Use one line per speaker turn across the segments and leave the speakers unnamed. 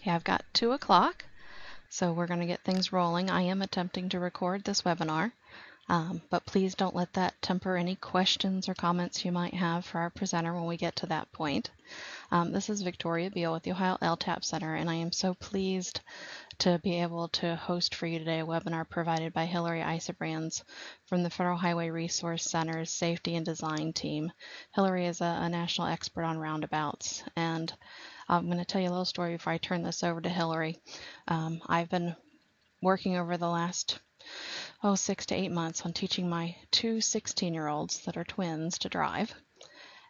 Okay, I've got 2 o'clock, so we're going to get things rolling. I am attempting to record this webinar, um, but please don't let that temper any questions or comments you might have for our presenter when we get to that point. Um, this is Victoria Beal with the Ohio LTAP Center, and I am so pleased to be able to host for you today a webinar provided by Hillary Isebrands from the Federal Highway Resource Center's Safety and Design team. Hillary is a, a national expert on roundabouts, and I'm going to tell you a little story before I turn this over to Hillary. Um, I've been working over the last oh six to eight months on teaching my two 16 year olds that are twins to drive.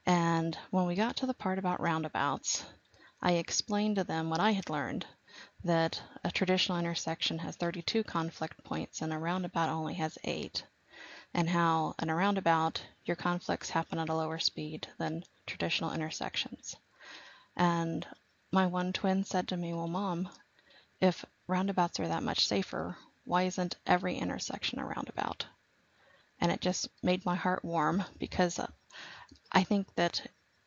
And when we got to the part about roundabouts, I explained to them what I had learned that a traditional intersection has 32 conflict points and a roundabout only has eight, and how in a roundabout your conflicts happen at a lower speed than traditional intersections. And my one twin said to me, Well, mom, if roundabouts are that much safer, why isn't every intersection a roundabout? And it just made my heart warm because uh, I think that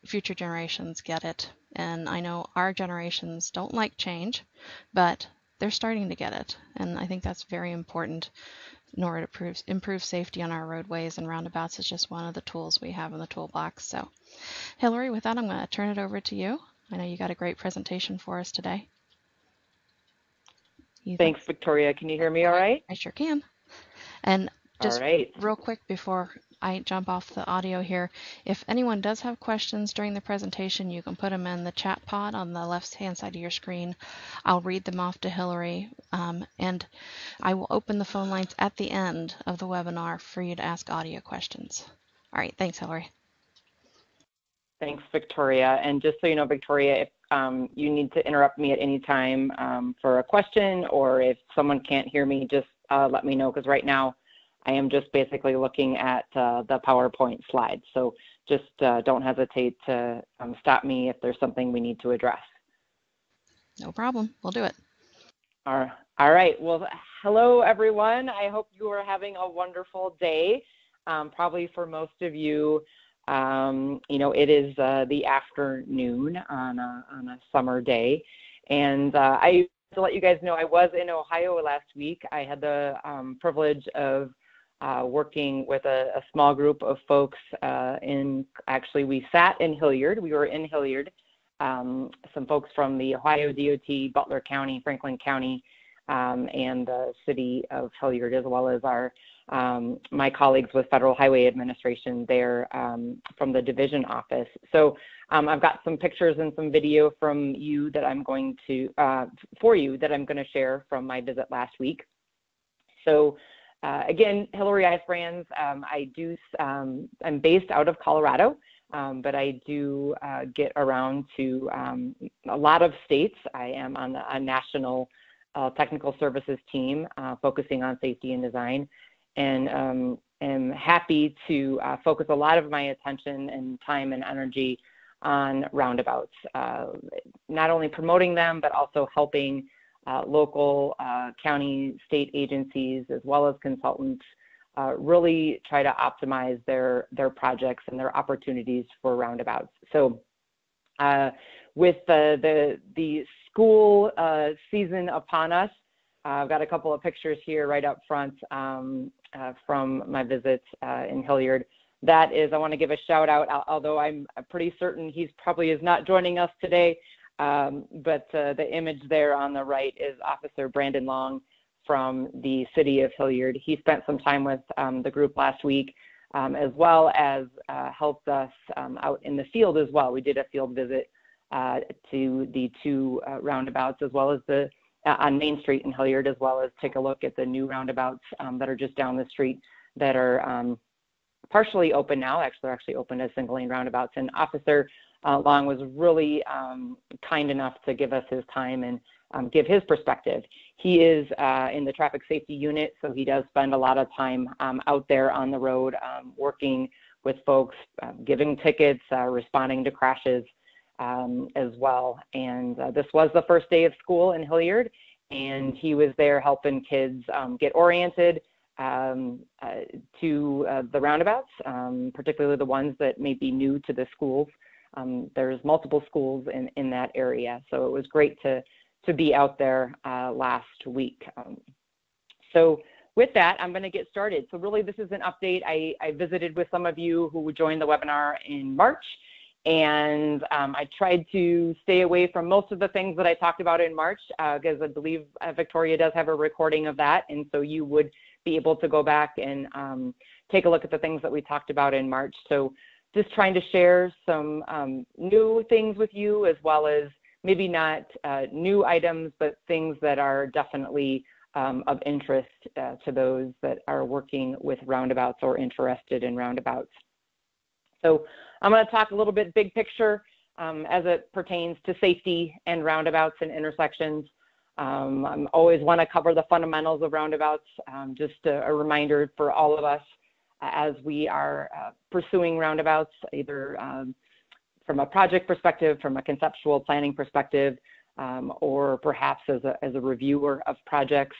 future generations get it. And I know our generations don't like change, but they're starting to get it. And I think that's very important in order to improve, improve safety on our roadways and roundabouts is just one of the tools we have in the toolbox. So, Hillary, with that, I'm going to turn it over to you. I know you got a great presentation for us today.
You Thanks, Victoria. Can you hear me all right?
I sure can. And just real quick before I jump off the audio here, if anyone does have questions during the presentation, you can put them in the chat pod on the left-hand side of your screen. I'll read them off to Hillary, um, and I will open the phone lines at the end of the webinar for you to ask audio questions. All right, thanks, Hillary.
Thanks, Victoria. And just so you know, Victoria, if um, you need to interrupt me at any time um, for a question or if someone can't hear me, just uh, let me know because right now I am just basically looking at uh, the PowerPoint slides. So just uh, don't hesitate to um, stop me if there's something we need to address.
No problem. We'll do it.
All right. Well, hello, everyone. I hope you are having a wonderful day. Um, probably for most of you, um, you know, it is uh, the afternoon on a, on a summer day. And uh, I, to let you guys know, I was in Ohio last week. I had the um, privilege of uh, working with a, a, small group of folks uh, in, actually, we sat in Hilliard. We were in Hilliard. Um, some folks from the Ohio DOT, Butler County, Franklin County, um, and the city of Hilliard, as well as our um, my colleagues with Federal Highway Administration there um, from the division office. So um, I've got some pictures and some video from you that I'm going to, uh, for you that I'm going to share from my visit last week. So uh, again, Hillary Isebrands, um, I do, um, I'm based out of Colorado. Um, but I do uh, get around to um, a lot of states. I am on a national uh, technical services team uh, focusing on safety and design and um, am happy to uh, focus a lot of my attention and time and energy on roundabouts, uh, not only promoting them, but also helping uh, local, uh, county, state agencies, as well as consultants, uh, really try to optimize their, their projects and their opportunities for roundabouts. So uh, with the, the, the school season upon us, I've got a couple of pictures here right up front um, uh, from my visits uh, in Hilliard. That is, I want to give a shout out, although I'm pretty certain he's probably is not joining us today. Um, but uh, the image there on the right is Officer Brandon Long from the city of Hilliard. He spent some time with um, the group last week, um, as well as uh, helped us um, out in the field as well. We did a field visit uh, to the two uh, roundabouts, as well as the uh, on Main Street in Hilliard, as well as take a look at the new roundabouts um, that are just down the street that are um, partially open now. Actually, they're actually open as single lane roundabouts. And Officer uh, Long was really um, kind enough to give us his time and um, give his perspective. He is uh, in the traffic safety unit, so he does spend a lot of time um, out there on the road um, working with folks, uh, giving tickets, uh, responding to crashes um, as well. And uh, this was the first day of school in Hilliard, and he was there helping kids um, get oriented um, uh, to uh, the roundabouts, um, particularly the ones that may be new to the schools. Um, there's multiple schools in, in that area, so it was great to to be out there uh, last week. Um, so with that, I'm going to get started. So really, this is an update. I, I visited with some of you who joined the webinar in March, and um, I tried to stay away from most of the things that I talked about in March, because uh, I believe uh, Victoria does have a recording of that, and so you would be able to go back and um, take a look at the things that we talked about in March. So just trying to share some um, new things with you as well as maybe not uh, new items, but things that are definitely um, of interest uh, to those that are working with roundabouts or interested in roundabouts. So I'm going to talk a little bit big picture um, as it pertains to safety and roundabouts and intersections. Um, I always want to cover the fundamentals of roundabouts, um, just a, a, reminder for all of us as we are uh, pursuing roundabouts, either um, from a project perspective, from a conceptual planning perspective, um, or perhaps as a, as a reviewer of projects.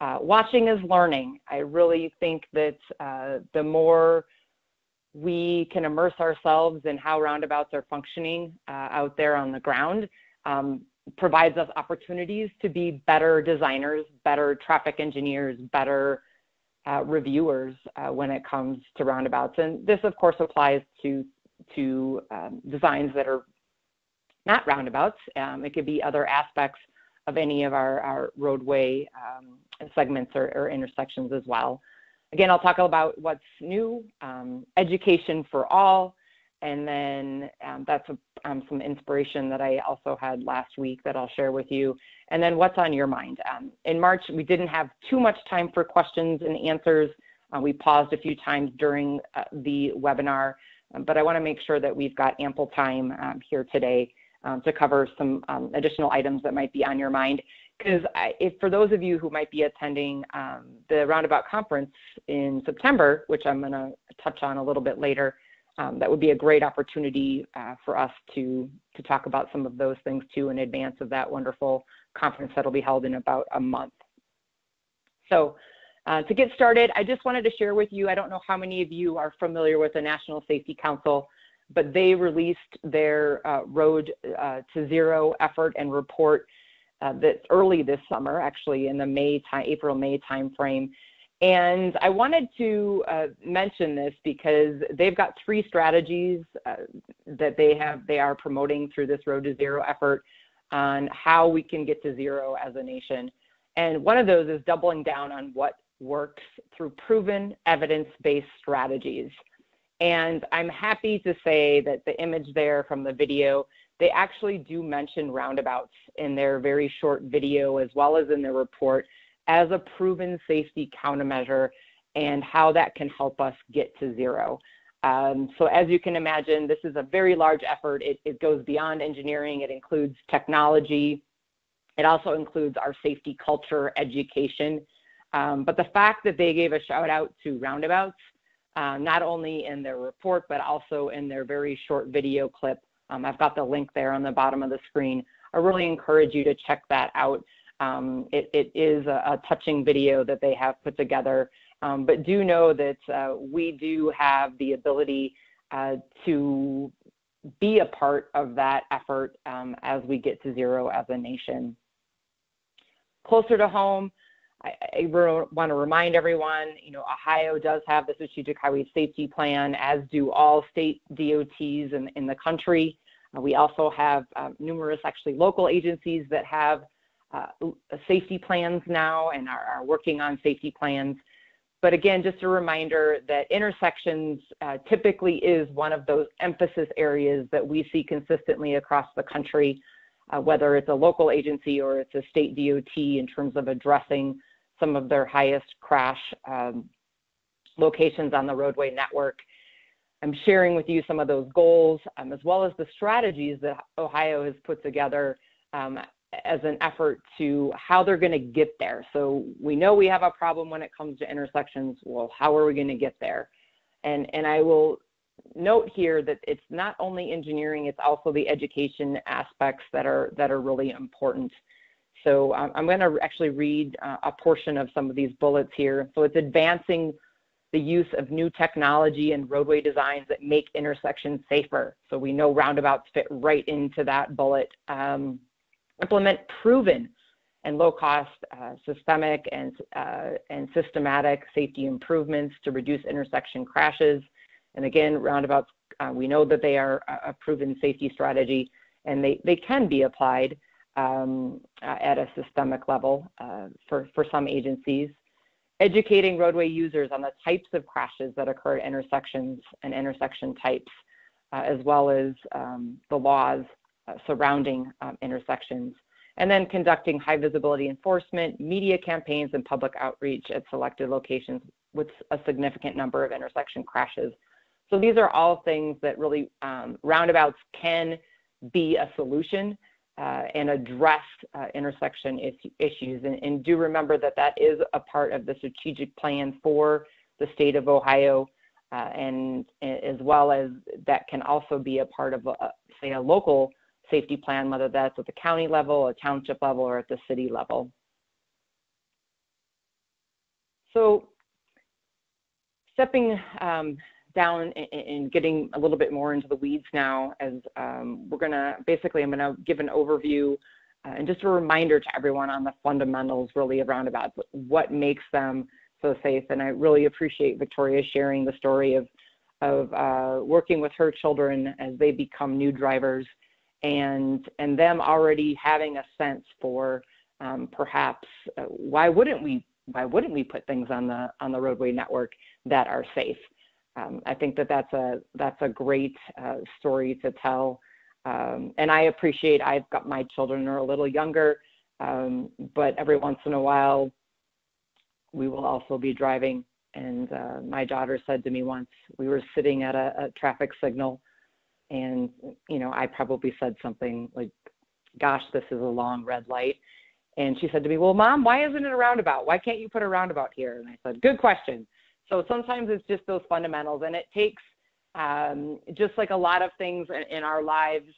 Uh, watching is learning. I really think that uh, the more we can immerse ourselves in how roundabouts are functioning uh, out there on the ground, um, provides us opportunities to be better designers, better traffic engineers, better uh, reviewers uh, when it comes to roundabouts. And this, of course, applies to to um, designs that are not roundabouts. Um, it could be other aspects of any of our, our roadway um, segments or, or, intersections as well. Again, I'll talk about what's new, um, education for all, and then um, that's a, um, some inspiration that I also had last week that I'll share with you. And then what's on your mind. Um, in March, we didn't have too much time for questions and answers. Uh, we paused a few times during uh, the webinar um, but I want to make sure that we've got ample time here today um, to cover some um, additional items that might be on your mind. Because if for those of you who might be attending um, the Roundabout Conference in September, which I'm going to touch on a little bit later, um, that would be a great opportunity uh, for us to, to talk about some of those things too in advance of that wonderful conference that'll be held in about a month. So uh, to get started, I just wanted to share with you, I don't know how many of you are familiar with the National Safety Council, but they released their uh, Road uh, to Zero effort and report uh, that early this summer, actually in the May time, April-May timeframe. And I wanted to uh, mention this because they've got three strategies uh, that they have, they are promoting through this Road to Zero effort on how we can get to zero as a nation. And one of those is doubling down on what works through proven evidence-based strategies. And I'm happy to say that the image there from the video, they actually do mention roundabouts in their very short video as well as in their report as a proven safety countermeasure and how that can help us get to zero. Um, so as you can imagine, this is a very large effort. It, it goes beyond engineering. It includes technology. It also includes our safety culture, education, um, but the fact that they gave a shout out to roundabouts, uh, not only in their report, but also in their very short video clip, um, I've got the link there on the bottom of the screen. I really encourage you to check that out. Um, it, it is a, a, touching video that they have put together, um, but do know that uh, we do have the ability uh, to be a part of that effort um, as we get to zero as a nation. Closer to home, I, I want to remind everyone, you know, Ohio does have the Strategic Highway Safety Plan, as do all state DOTs in, in the country. Uh, we also have uh, numerous actually local agencies that have uh, safety plans now and are, are, working on safety plans. But again, just a reminder that intersections uh, typically is one of those emphasis areas that we see consistently across the country, uh, whether it's a local agency or it's a state DOT in terms of addressing some of their highest crash um, locations on the roadway network. I'm sharing with you some of those goals um, as well as the strategies that Ohio has put together um, as an effort to how they're going to get there. So we know we have a problem when it comes to intersections. Well, how are we going to get there? And, and I will note here that it's not only engineering, it's also the education aspects that are, that are really important. So um, I'm going to actually read uh, a portion of some of these bullets here. So it's advancing the use of new technology and roadway designs that make intersections safer. So we know roundabouts fit right into that bullet. Um, implement proven and low-cost uh, systemic and, uh, and systematic safety improvements to reduce intersection crashes. And again, roundabouts, uh, we know that they are a proven safety strategy and they, they can be applied um, uh, at a systemic level uh, for, for some agencies. Educating roadway users on the types of crashes that occur at intersections and intersection types, uh, as well as um, the laws surrounding um, intersections and then conducting high visibility enforcement, media campaigns, and public outreach at selected locations with a significant number of intersection crashes. So these are all things that really um, roundabouts can be a solution uh, and address uh, intersection is issues. And, and, do remember that that is a part of the strategic plan for the state of Ohio, uh, and, and, as well as that can also be a part of, a, say, a local safety plan, whether that's at the county level, a township level, or at the city level. So stepping um, down and getting a little bit more into the weeds now as um, we're going to basically i'm going to give an overview uh, and just a reminder to everyone on the fundamentals really around about what makes them so safe and i really appreciate victoria sharing the story of of uh, working with her children as they become new drivers and and them already having a sense for um, perhaps uh, why wouldn't we why wouldn't we put things on the on the roadway network that are safe? Um, I think that that's a that's a great uh, story to tell, um, and I appreciate. I've got my children are a little younger, um, but every once in a while, we will also be driving. And uh, my daughter said to me once, we were sitting at a, a traffic signal and you know i probably said something like gosh this is a long red light and she said to me well mom why isn't it a roundabout why can't you put a roundabout here and i said good question so sometimes it's just those fundamentals and it takes um, just like a lot of things in, our lives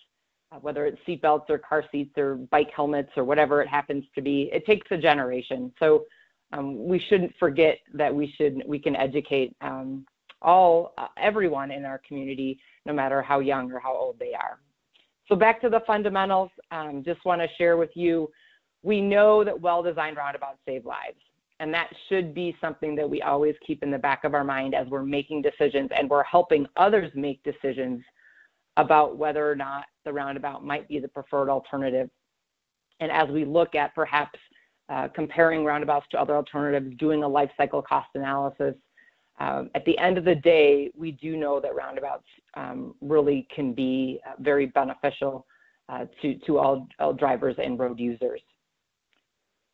uh, whether it's seatbelts or car seats or bike helmets or whatever it happens to be it takes a generation so um, we shouldn't forget that we should we can educate um, all uh, everyone in our community no matter how young or how old they are. So back to the fundamentals, um, just want to share with you, we know that well-designed roundabouts save lives. And that should be something that we always keep in the back of our mind as we're making decisions and we're helping others make decisions about whether or not the roundabout might be the preferred alternative. And as we look at perhaps uh, comparing roundabouts to other alternatives, doing a life cycle cost analysis, um, at the end of the day, we do know that roundabouts um, really can be uh, very beneficial uh, to, to all, all drivers and road users.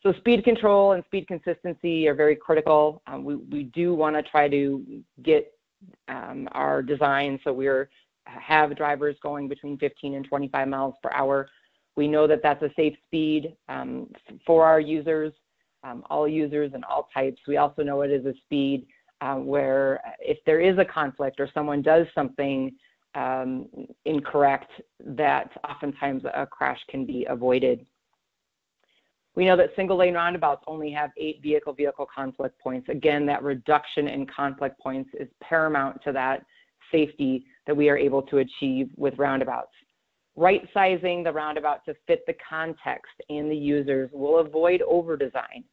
So speed control and speed consistency are very critical. Um, we, we do want to try to get um, our design so we're have drivers going between 15 and 25 miles per hour. We know that that's a safe speed um, for our users, um, all users and all types. We also know it is a speed uh, where if there is a conflict or someone does something um, incorrect, that oftentimes a crash can be avoided. We know that single lane roundabouts only have eight vehicle vehicle conflict points. Again, that reduction in conflict points is paramount to that safety that we are able to achieve with roundabouts. Right sizing the roundabout to fit the context and the users will avoid over design.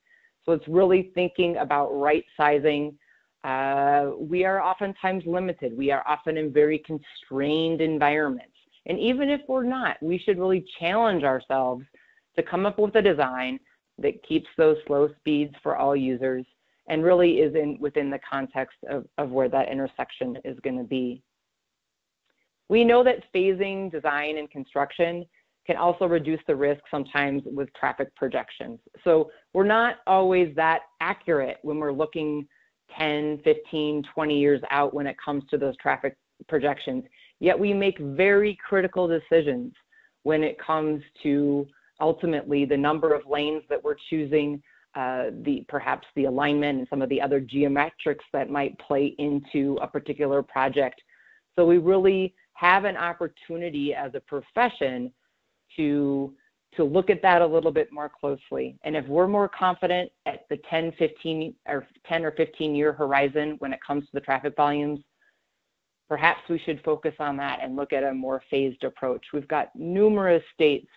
So it's really thinking about right sizing uh, we are oftentimes limited. We are often in very constrained environments. And even if we're not, we should really challenge ourselves to come up with a design that keeps those slow speeds for all users and really is in within the context of, of where that intersection is going to be. We know that phasing, design, and construction can also reduce the risk sometimes with traffic projections. So we're not always that accurate when we're looking 10, 15, 20 years out when it comes to those traffic projections. Yet we make very critical decisions when it comes to ultimately the number of lanes that we're choosing, uh, the perhaps the alignment and some of the other geometrics that might play into a particular project. So we really have an opportunity as a profession to to look at that a little bit more closely. And if we're more confident at the 10, 15 or 10 or 15 year horizon when it comes to the traffic volumes, perhaps we should focus on that and look at a more phased approach. We've got numerous states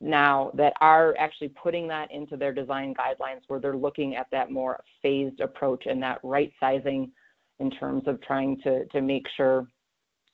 now that are actually putting that into their design guidelines where they're looking at that more phased approach and that right sizing in terms of trying to, to make sure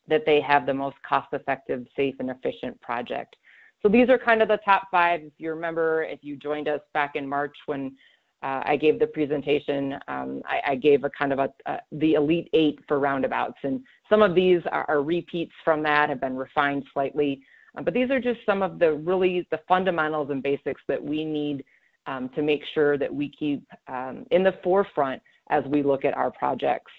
that they have the most cost effective, safe, and efficient project. So these are kind of the top five. If you remember, if you joined us back in March when uh, I gave the presentation, um, I, I, gave a kind of a, the elite eight for roundabouts. And some of these are, are repeats from that, have been refined slightly. Um, but these are just some of the really the fundamentals and basics that we need um, to make sure that we keep um, in the forefront as we look at our projects.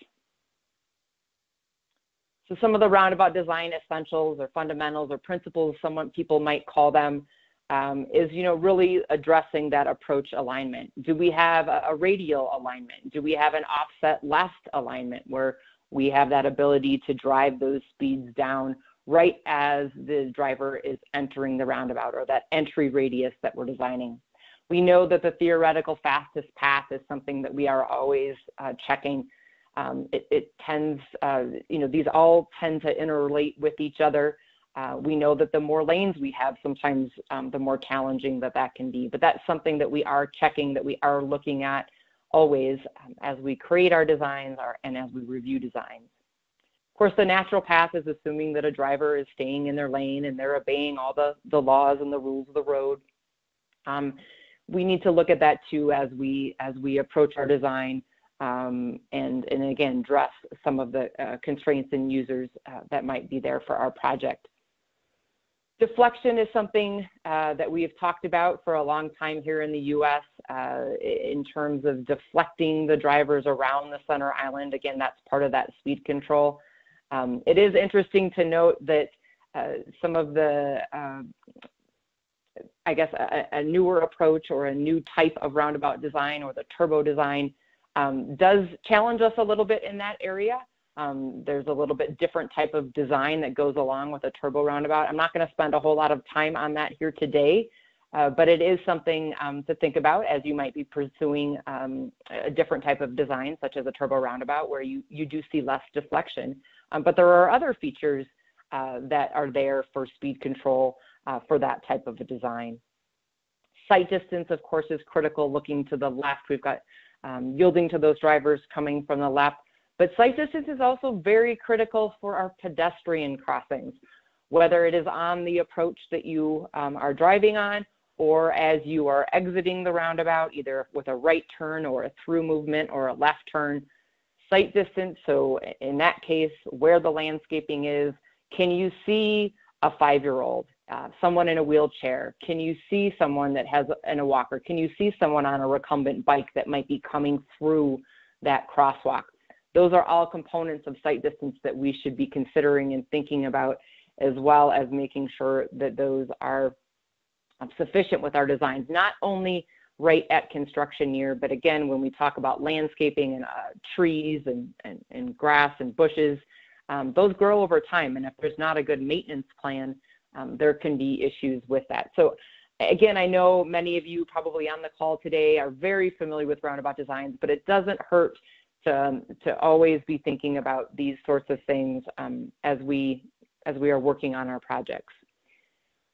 So some of the roundabout design essentials or fundamentals or principles, someone people might call them, um, is you know really addressing that approach alignment. Do we have a, a, radial alignment? Do we have an offset left alignment where we have that ability to drive those speeds down right as the driver is entering the roundabout or that entry radius that we're designing. We know that the theoretical fastest path is something that we are always uh, checking. Um, it, it, tends, uh, you know, these all tend to interrelate with each other. Uh, we know that the more lanes we have, sometimes um, the more challenging that that can be. But that's something that we are checking, that we are looking at always um, as we create our designs our, and as we review designs. Of course, the natural path is assuming that a driver is staying in their lane and they're obeying all the, the laws and the rules of the road. Um, we need to look at that too as we as we approach our design um, and and again address some of the uh, constraints and users uh, that might be there for our project. Deflection is something uh, that we have talked about for a long time here in the U.S. Uh, in terms of deflecting the drivers around the center island. Again, that's part of that speed control. Um, it is interesting to note that uh, some of the, uh, I guess, a, a, newer approach or a new type of roundabout design or the turbo design um, does challenge us a little bit in that area. Um, there's a little bit different type of design that goes along with a turbo roundabout. I'm not going to spend a whole lot of time on that here today, uh, but it is something um, to think about as you might be pursuing um, a different type of design, such as a turbo roundabout, where you, you do see less deflection. Um, but there are other features uh, that are there for speed control uh, for that type of a design. Sight distance, of course, is critical. Looking to the left, we've got um, yielding to those drivers coming from the left. But sight distance is also very critical for our pedestrian crossings, whether it is on the approach that you um, are driving on or as you are exiting the roundabout, either with a right turn or a through movement or a left turn sight distance. So in that case, where the landscaping is, can you see a five-year-old, uh, someone in a wheelchair? Can you see someone that has in a walker? Can you see someone on a recumbent bike that might be coming through that crosswalk? Those are all components of sight distance that we should be considering and thinking about, as well as making sure that those are sufficient with our designs, not only right at construction year. But again, when we talk about landscaping and uh, trees and, and, and, grass and bushes, um, those grow over time. And if there's not a good maintenance plan, um, there can be issues with that. So again, I know many of you probably on the call today are very familiar with roundabout designs, but it doesn't hurt to, um, to always be thinking about these sorts of things um, as we as we are working on our projects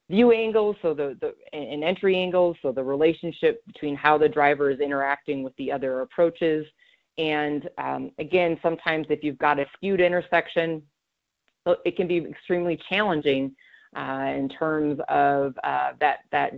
view angles, so the, the and entry angles, so the relationship between how the driver is interacting with the other approaches. And um, again, sometimes if you've got a skewed intersection, it can be extremely challenging uh, in terms of uh, that that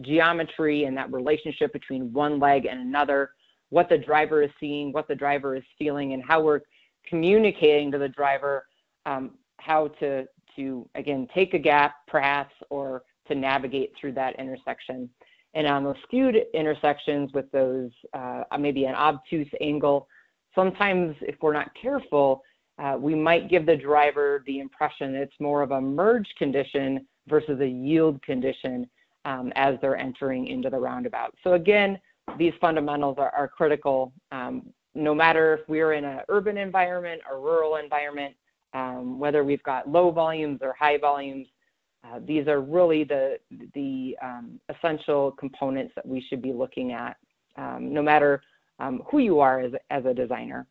geometry and that relationship between one leg and another, what the driver is seeing, what the driver is feeling, and how we're communicating to the driver um, how to to, again, take a gap perhaps or to navigate through that intersection. And on those skewed intersections with those, uh, maybe an obtuse angle, sometimes if we're not careful, uh, we might give the driver the impression it's more of a merge condition versus a yield condition um, as they're entering into the roundabout. So again, these fundamentals are, are critical. Um, no matter if we're in an urban environment or rural environment, um, whether we've got low volumes or high volumes. Uh, these are really the, the um, essential components that we should be looking at, um, no matter um, who you are as, as a designer.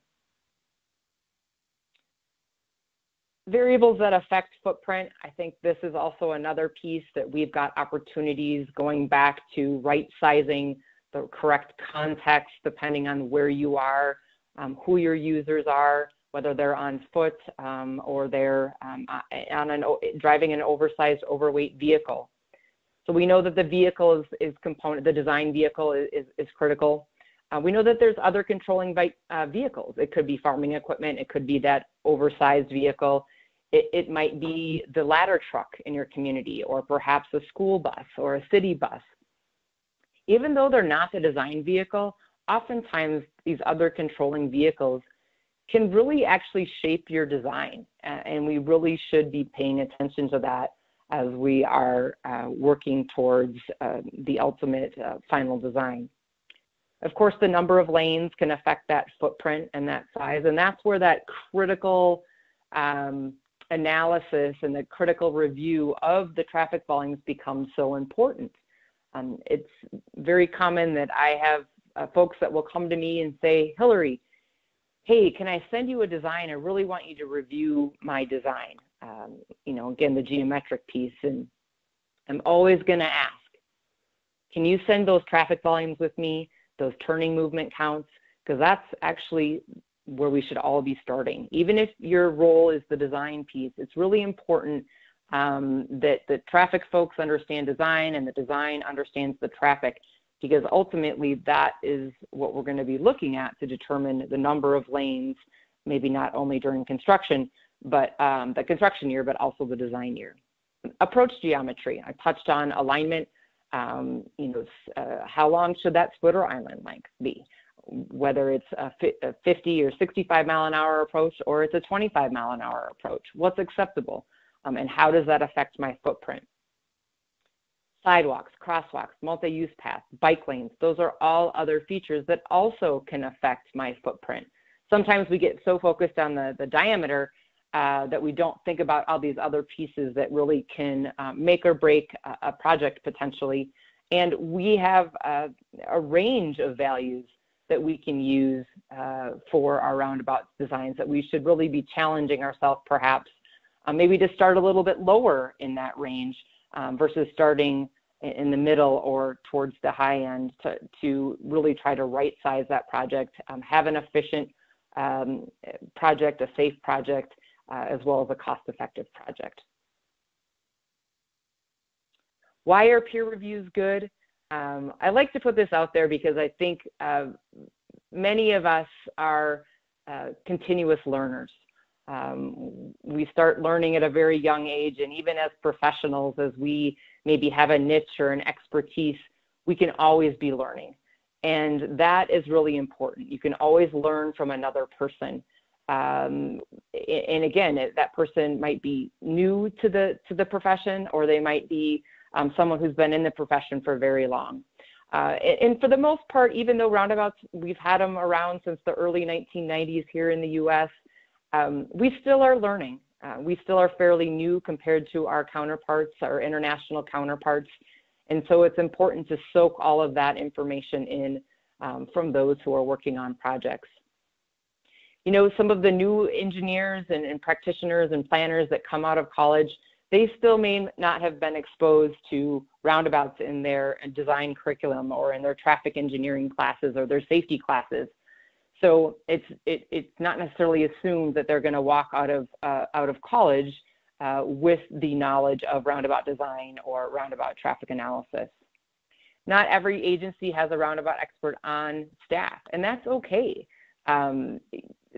variables that affect footprint, I think this is also another piece that we've got opportunities going back to right sizing the correct context depending on where you are, um, who your users are, whether they're on foot um, or they're um, on an, driving an oversized, overweight vehicle. So we know that the vehicle is, is component, the design vehicle is, is, is critical. Uh, we know that there's other controlling uh, vehicles. It could be farming equipment. It could be that oversized vehicle. It, it might be the ladder truck in your community, or perhaps a school bus or a city bus. Even though they're not the design vehicle, oftentimes these other controlling vehicles can really actually shape your design. and we really should be paying attention to that as we are uh, working towards uh, the ultimate uh, final design. Of course, the number of lanes can affect that footprint and that size, and that's where that critical um, analysis and the critical review of the traffic volumes becomes so important. Um, it's very common that I have uh, folks that will come to me and say, Hillary, hey, can I send you a design? I really want you to review my design. Um, you know, again, the geometric piece. And I'm always going to ask, can you send those traffic volumes with me, those turning movement counts? Because that's actually where we should all be starting. Even if your role is the design piece, it's really important um, that the traffic folks understand design and the design understands the traffic because ultimately that is what we're going to be looking at to determine the number of lanes, maybe not only during construction, but um, the construction year, but also the design year. Approach geometry. I touched on alignment. Um, you know, uh, how long should that splitter island length be? Whether it's a, a 50 or 65 mile an hour approach or it's a 25 mile an hour approach. What's acceptable? Um, and how does that affect my footprint? Sidewalks, crosswalks, multi-use paths, bike lanes. Those are all other features that also can affect my footprint. Sometimes we get so focused on the, the diameter uh, that we don't think about all these other pieces that really can um, make or break a, a, project potentially. And we have a, a, range of values that we can use uh, for our roundabout designs that we should really be challenging ourselves perhaps, uh, maybe to start a little bit lower in that range um, versus starting in the middle or towards the high end to, to really try to right size that project, um, have an efficient um, project, a safe project, uh, as well as a cost effective project. Why are peer reviews good? Um, I like to put this out there because I think uh, many of us are uh, continuous learners. Um, we start learning at a very young age, and even as professionals, as we maybe have a niche or an expertise, we can always be learning. And that is really important. You can always learn from another person. Um, and again, that person might be new to the to the profession, or they might be um, someone who's been in the profession for very long. Uh, and for the most part, even though roundabouts we've had them around since the early 1990s here in the U.S., um, we still are learning. Uh, we still are fairly new compared to our counterparts, our international counterparts. And so it's important to soak all of that information in um, from those who are working on projects. You know, some of the new engineers and, and practitioners and planners that come out of college, they still may not have been exposed to roundabouts in their design curriculum or in their traffic engineering classes or their safety classes. So it's it, it's not necessarily assumed that they're going to walk out of uh, out of college uh, with the knowledge of roundabout design or roundabout traffic analysis. Not every agency has a roundabout expert on staff, and that's okay. Um,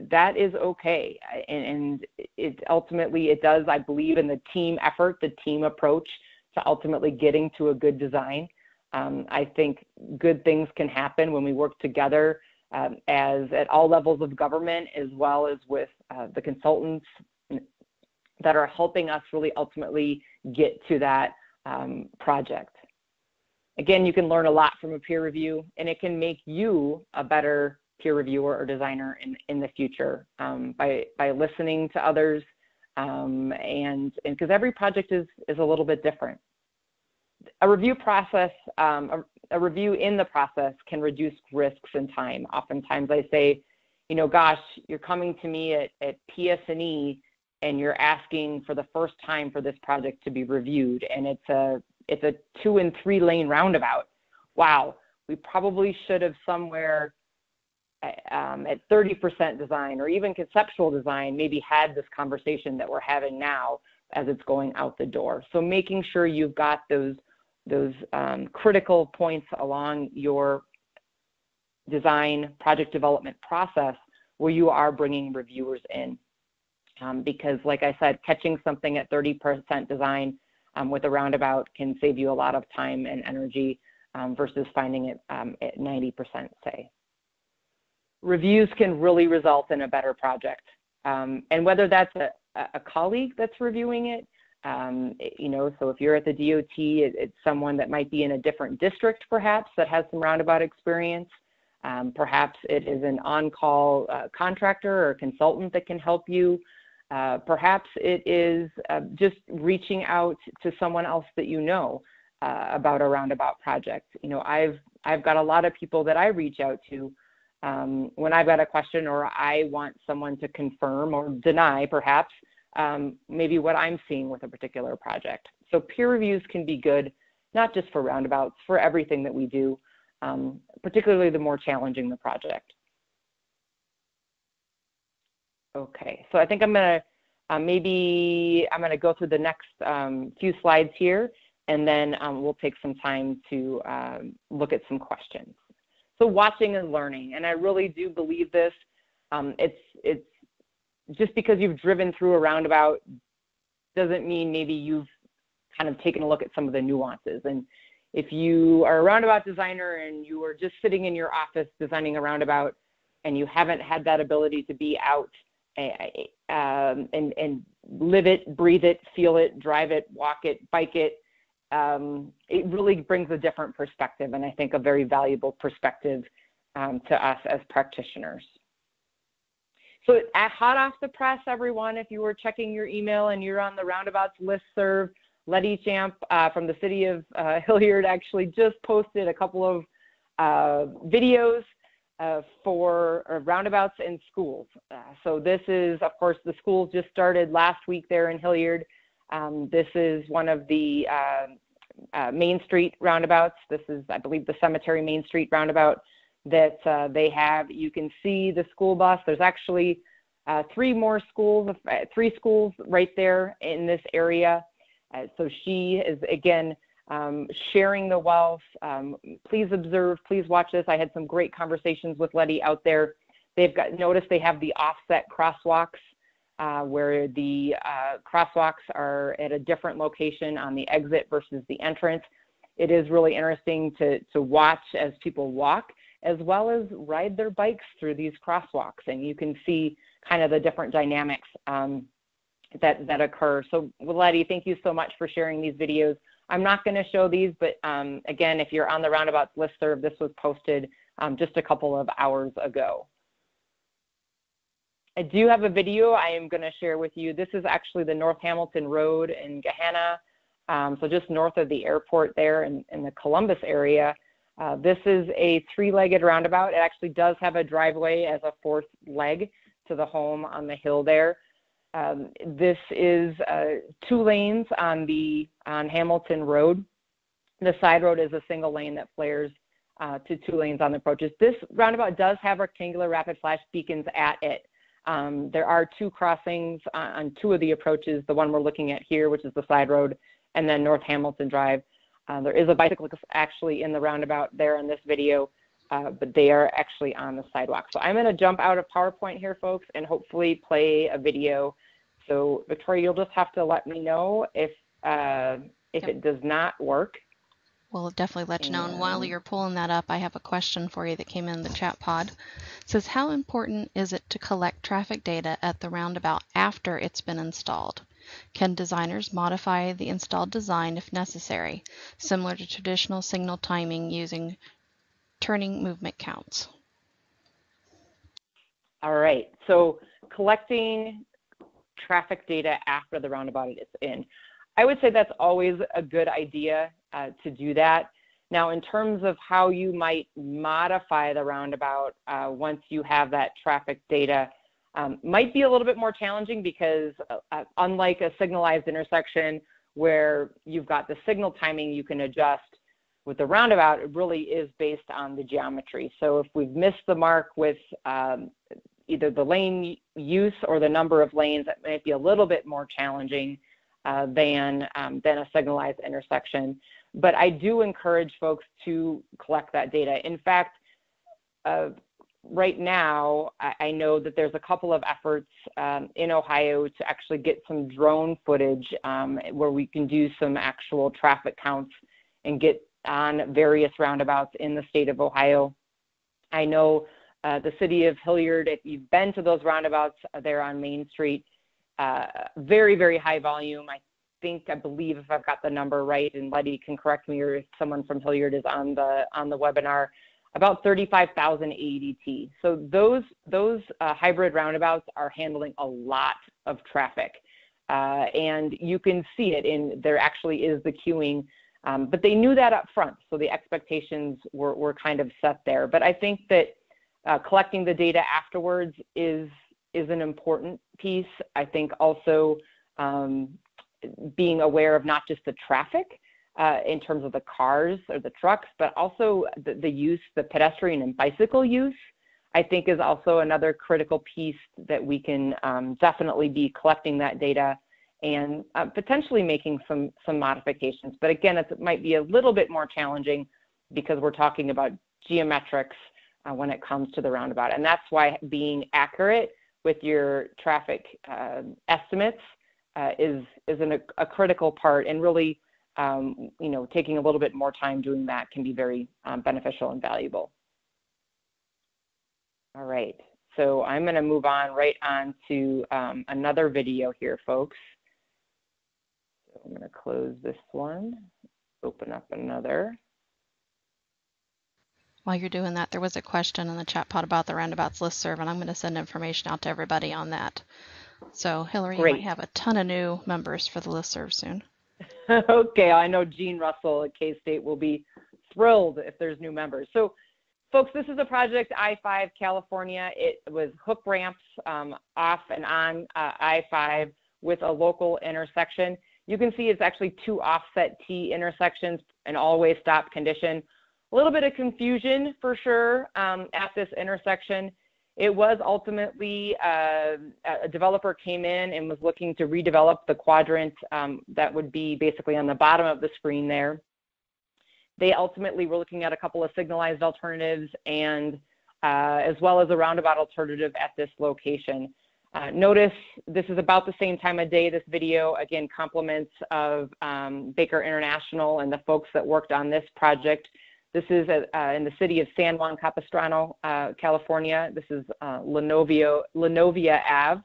that is okay, and, and it ultimately it does. I believe in the team effort, the team approach to ultimately getting to a good design. Um, I think good things can happen when we work together um, as at all levels of government as well as with uh, the consultants that are helping us really ultimately get to that um, project. Again, you can learn a lot from a peer review and it can make you a better peer reviewer or designer in, in the future um, by, by listening to others um, and because every project is, is a little bit different. A review process, um, a review in the process can reduce risks and time. Oftentimes I say, you know, gosh, you're coming to me at, at PS&E and you're asking for the first time for this project to be reviewed, and it's a it's a two and three lane roundabout. Wow, we probably should have somewhere um, at 30% design or even conceptual design maybe had this conversation that we're having now as it's going out the door. So making sure you've got those those um, critical points along your design project development process where you are bringing reviewers in. Um, because like I said, catching something at 30% design um, with a roundabout can save you a lot of time and energy um, versus finding it um, at 90% say. Reviews can really result in a better project. Um, and whether that's a, a colleague that's reviewing it, um, you know, so if you're at the DOT, it, it's someone that might be in a different district perhaps that has some roundabout experience. Um, perhaps it is an on-call uh, contractor or consultant that can help you. Uh, perhaps it is uh, just reaching out to someone else that you know uh, about a roundabout project. You know, I've I've got a lot of people that I reach out to um, when I've got a question or I want someone to confirm or deny, perhaps um, maybe what I'm seeing with a particular project. So peer reviews can be good, not just for roundabouts, for everything that we do, um, particularly the more challenging the project. Okay, so I think I'm going to uh, maybe I'm to go through the next um, few slides here, and then um, we'll take some time to um, look at some questions. So watching and learning, and I really do believe this. Um, it's it's just because you've driven through a roundabout doesn't mean maybe you've kind of taken a look at some of the nuances. And if you are a roundabout designer and you are just sitting in your office designing a roundabout and you haven't had that ability to be out um, and, and live it, breathe it, feel it, drive it, walk it, bike it. Um, it really brings a different perspective, and I think a very valuable perspective um, to us as practitioners. So at hot off the press, everyone, if you were checking your email and you're on the roundabouts list serve, Letty Schamp uh, from the city of uh, Hilliard actually just posted a couple of uh, videos uh, for uh, roundabouts in schools. Uh, so this is, of course, the schools just started last week there in Hilliard. Um, this is one of the Main Street roundabouts. This is, I believe, the Cemetery Main Street roundabout that uh, they have. You can see the school bus. There's actually three more schools, three schools right there in this area. so she is, again, um, sharing the wealth. Um, please observe, please watch this. I had some great conversations with Letty out there. They've got, notice they have the offset crosswalks uh, where the uh, crosswalks are at a different location on the exit versus the entrance. It is really interesting to, to watch as people walk as well as ride their bikes through these crosswalks. And you can see kind of the different dynamics um, that, that occur. So Letty, thank you so much for sharing these videos. I'm not going to show these, but um, again, if you're on the Roundabouts listserv, this was posted um, just a couple of hours ago. I do have a video I am going to share with you. This is actually the North Hamilton Road in Gahanna, um, so just north of the airport there in, in the Columbus area. Uh, this is a three-legged roundabout. It actually does have a driveway as a fourth leg to the home on the hill there. Um, this is uh, two lanes on the on Hamilton Road. The side road is a single lane that flares uh, to two lanes on the approaches. This roundabout does have rectangular rapid flash beacons at it. Um, there are two crossings on, on, two of the approaches, the one we're looking at here, which is the side road, and then North Hamilton Drive. Uh, there is a bicyclist actually in the roundabout there in this video uh, but they are actually on the sidewalk. So I'm going to jump out of PowerPoint here, folks, and hopefully play a video. So Victoria, you'll just have to let me know if uh, if yep. it does not work.
We'll definitely let you know. And while you're pulling that up, I have a question for you that came in the chat pod. It says, how important is it to collect traffic data at the roundabout after it's been installed? Can designers modify the installed design if necessary, similar to traditional signal timing using turning movement counts.
All right, so collecting traffic data after the roundabout is in. I would say that's always a good idea uh, to do that. Now, in terms of how you might modify the roundabout uh, once you have that traffic data, Um, might be a little bit more challenging because uh, uh, unlike a signalized intersection where you've got the signal timing you can adjust, with the roundabout, it really is based on the geometry. So if we've missed the mark with um, either the lane use or the number of lanes, that might be a little bit more challenging uh, than, um, than a signalized intersection. But I do encourage folks to collect that data. In fact, uh, right now, I, I, know that there's a couple of efforts um, in Ohio to actually get some drone footage um, where we can do some actual traffic counts and get on various roundabouts in the state of Ohio. I know uh, the city of Hilliard, if you've been to those roundabouts uh, there on Main Street, uh, very, very high volume. I think, I believe if I've got the number right, and Letty can correct me or if someone from Hilliard is on the, on the webinar, about 35,000 ADT. So those, those uh, hybrid roundabouts are handling a lot of traffic. Uh, and you can see it in, there actually is the queuing um, but they knew that up front, so the expectations were, were kind of set there. But I think that uh, collecting the data afterwards is is an important piece. I think also um, being aware of not just the traffic uh, in terms of the cars or the trucks, but also the, the use, the pedestrian and bicycle use. I think is also another critical piece that we can um, definitely be collecting that data and uh, potentially making some, some modifications. But again, it might be a little bit more challenging because we're talking about geometrics uh, when it comes to the roundabout. And that's why being accurate with your traffic uh, estimates uh, is, is an, a critical part and really um, you know, taking a little bit more time doing that can be very um, beneficial and valuable. All right, so I'm going to move on right on to um, another video here, folks. So I'm going to close this one, open up another.
While you're doing that, there was a question in the chat pod about the roundabouts listserv, and I'm going to send information out to everybody on that. So Hillary, Great. you might have a ton of new members for the listserv soon.
okay, I know Gene Russell at K-State will be thrilled if there's new members. So folks, this is a project I-5 California. It was hook ramps um, off and on uh, I-5 with a local intersection. You can see it's actually two offset T intersections, an all-way stop condition. A little bit of confusion for sure um, at this intersection. It was ultimately uh, a developer came in and was looking to redevelop the quadrant um, that would be basically on the bottom of the screen there. They ultimately were looking at a couple of signalized alternatives and uh, as well as a roundabout alternative at this location. Uh, notice this is about the same time of day. This video, again, compliments of um, Baker International and the folks that worked on this project. This is uh, in the city of San Juan Capistrano, uh, California. This is uh, Lenovio, La Novia Ave.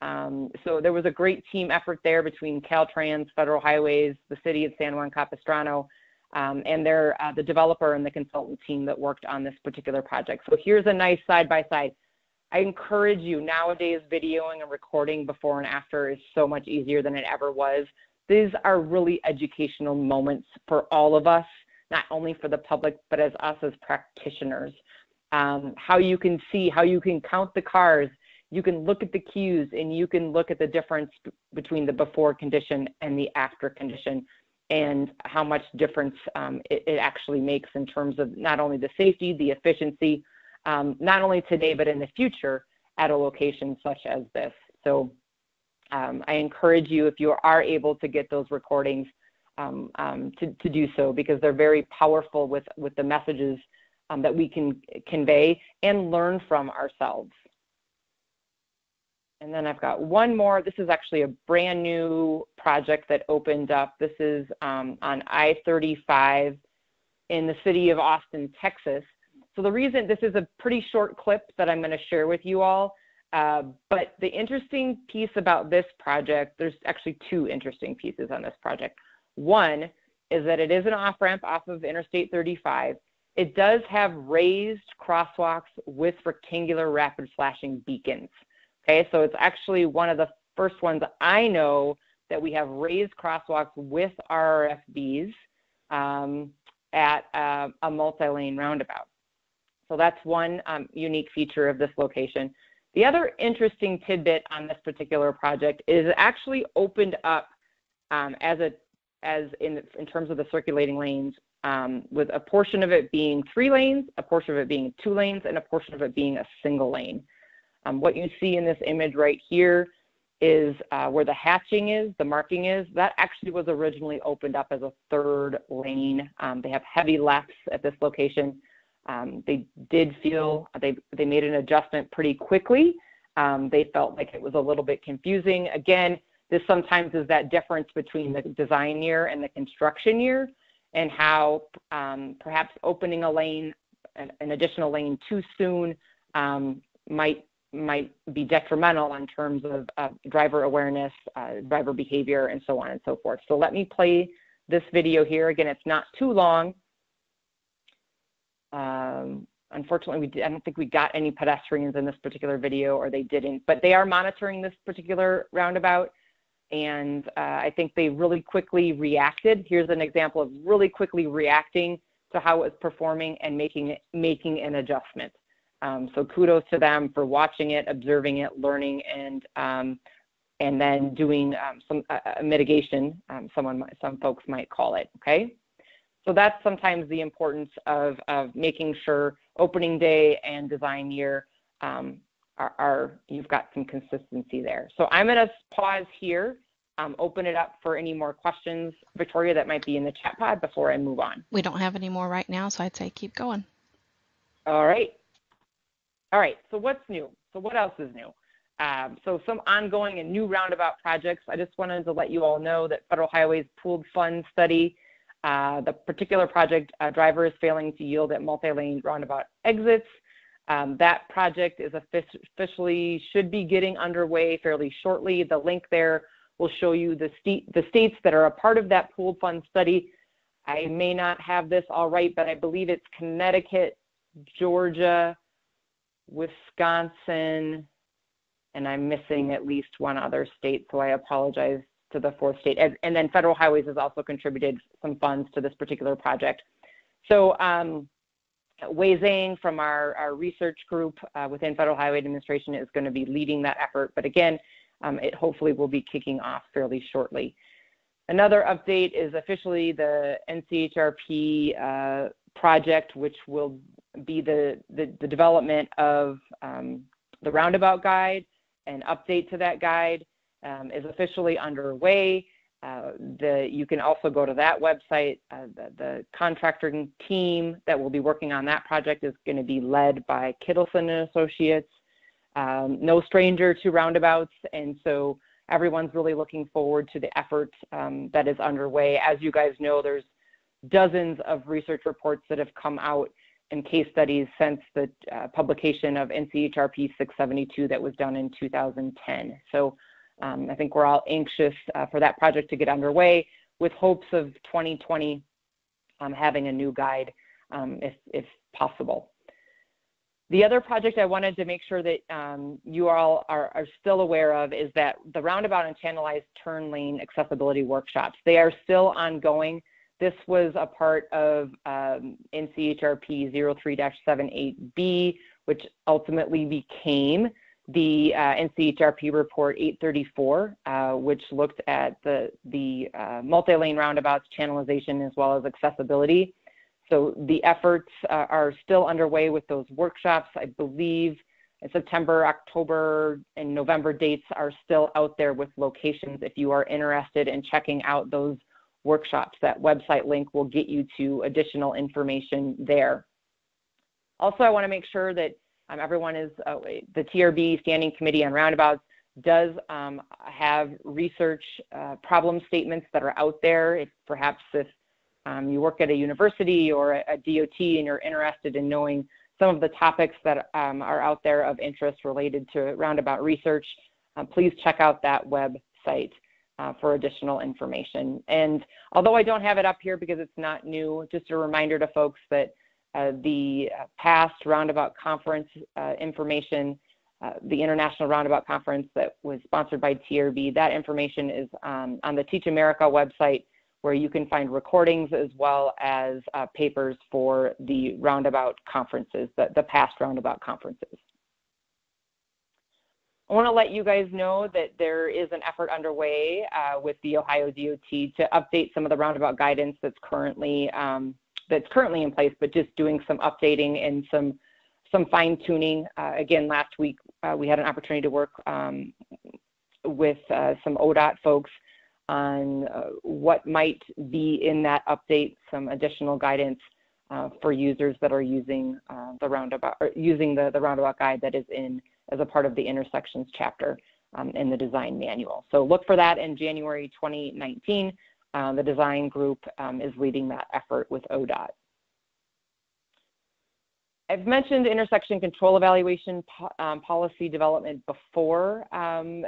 Um, so there was a great team effort there between Caltrans, Federal Highways, the city of San Juan Capistrano, um, and their, uh, the developer and the consultant team that worked on this particular project. So here's a nice side by side I encourage you nowadays videoing and recording before and after is so much easier than it ever was. These are really educational moments for all of us, not only for the public, but as us as practitioners. Um, how you can see, how you can count the cars, you can look at the cues and you can look at the difference between the before condition and the after condition and how much difference um, it, it actually makes in terms of not only the safety, the efficiency, um, not only today but in the future at a location such as this. So um, I encourage you, if you are able to get those recordings, um, um to, to do so because they're very powerful with, with the messages um, that we can convey and learn from ourselves. And then I've got one more. This is actually a brand new project that opened up. This is um, on I-35 in the city of Austin, Texas. So the reason this is a pretty short clip that I'm going to share with you all, uh, but the interesting piece about this project, there's actually two interesting pieces on this project. One is that it is an off-ramp off of Interstate 35. It does have raised crosswalks with rectangular rapid flashing beacons. Okay, so it's actually one of the first ones I know that we have raised crosswalks with RRFBs um, at uh, a multi-lane roundabout. So that's one um, unique feature of this location. The other interesting tidbit on this particular project is it actually opened up um, as a as in in terms of the circulating lanes, um, with a portion of it being three lanes, a portion of it being two lanes, and a portion of it being a single lane. Um, what you see in this image right here is uh, where the hatching is, the marking is. That actually was originally opened up as a third lane. Um, they have heavy lefts at this location. Um, they did feel they they made an adjustment pretty quickly. Um, they felt like it was a little bit confusing. Again, this sometimes is that difference between the design year and the construction year, and how um, perhaps opening a lane, an, an, additional lane too soon, um, might might be detrimental in terms of uh, driver awareness, uh, driver behavior, and so on and so forth. So let me play this video here. Again, it's not too long. Um, unfortunately, we I don't think we got any pedestrians in this particular video, or they didn't. But they are monitoring this particular roundabout, and uh, I think they really quickly reacted. Here's an example of really quickly reacting to how it was performing and making making an adjustment. Um, so kudos to them for watching it, observing it, learning, and um, and then doing um, some uh, mitigation. Um, someone, some folks might call it. Okay. So that's sometimes the importance of, of making sure opening day and design year um, are, are, you've got some consistency there. So I'm going to pause here, um, open it up for any more questions, Victoria, that might be in the chat pod before I move on.
We don't have any more right now, so I'd say keep going.
All right. All right, so what's new? So what else is new? Um, so some ongoing and new roundabout projects. I just wanted to let you all know that Federal Highways Pooled Fund Study uh, the particular project uh, driver is failing to yield at multi-lane roundabout exits. Um, that project is officially should be getting underway fairly shortly. The link there will show you the, the states that are a part of that pooled fund study. I may not have this all right, but I believe it's Connecticut, Georgia, Wisconsin, and I'm missing at least one other state, so I apologize to the fourth state. And, and then Federal Highways has also contributed some funds to this particular project. So um, Wei Zhang from our, our research group uh, within Federal Highway Administration is going to be leading that effort. But again, um, it hopefully will be kicking off fairly shortly. Another update is officially the NCHRP uh, project, which will be the, the, the development of um, the roundabout guide, an update to that guide, um, is officially underway. Uh, the, you can also go to that website. Uh, the, the, contracting team that will be working on that project is going to be led by Kittelson and Associates. Um, no stranger to roundabouts, and so everyone's really looking forward to the effort um, that is underway. As you guys know, there's dozens of research reports that have come out and case studies since the uh, publication of NCHRP 672 that was done in 2010. So um, I think we're all anxious uh, for that project to get underway with hopes of 2020 um, having a new guide um, if, if possible. The other project I wanted to make sure that um, you all are, are, still aware of is that the roundabout and channelized turn lane accessibility workshops, they are still ongoing. This was a part of um, NCHRP 03-78B, which ultimately became the uh, NCHRP report 834, uh, which looked at the, the uh, multi-lane roundabouts channelization as well as accessibility. So the efforts uh, are still underway with those workshops. I believe September, October, and November dates are still out there with locations if you are interested in checking out those workshops. That website link will get you to additional information there. Also, I want to make sure that um, everyone is, uh, the TRB Standing Committee on Roundabouts does um, have research uh, problem statements that are out there. If perhaps if um, you work at a university or a, a, DOT and you're interested in knowing some of the topics that um, are out there of interest related to roundabout research, uh, please check out that website. Uh, for additional information. And although I don't have it up here because it's not new, just a reminder to folks that uh, the uh, past roundabout conference uh, information, the International Roundabout Conference that was sponsored by TRB, that information is um, on the Teach America website where you can find recordings as well as uh, papers for the roundabout conferences, the, the past roundabout conferences. I want to let you guys know that there is an effort underway uh, with the Ohio DOT to update some of the roundabout guidance that's currently um, that's currently in place, but just doing some updating and some some fine tuning. Uh, again, last week uh, we had an opportunity to work um, with uh, some ODOT folks on uh, what might be in that update, some additional guidance uh, for users that are using the roundabout using the, roundabout guide that is in as a part of the intersections chapter um, in the design manual. So look for that in January 2019. Uh, the design group um, is leading that effort with ODOT. I've mentioned intersection control evaluation po um, policy development before um,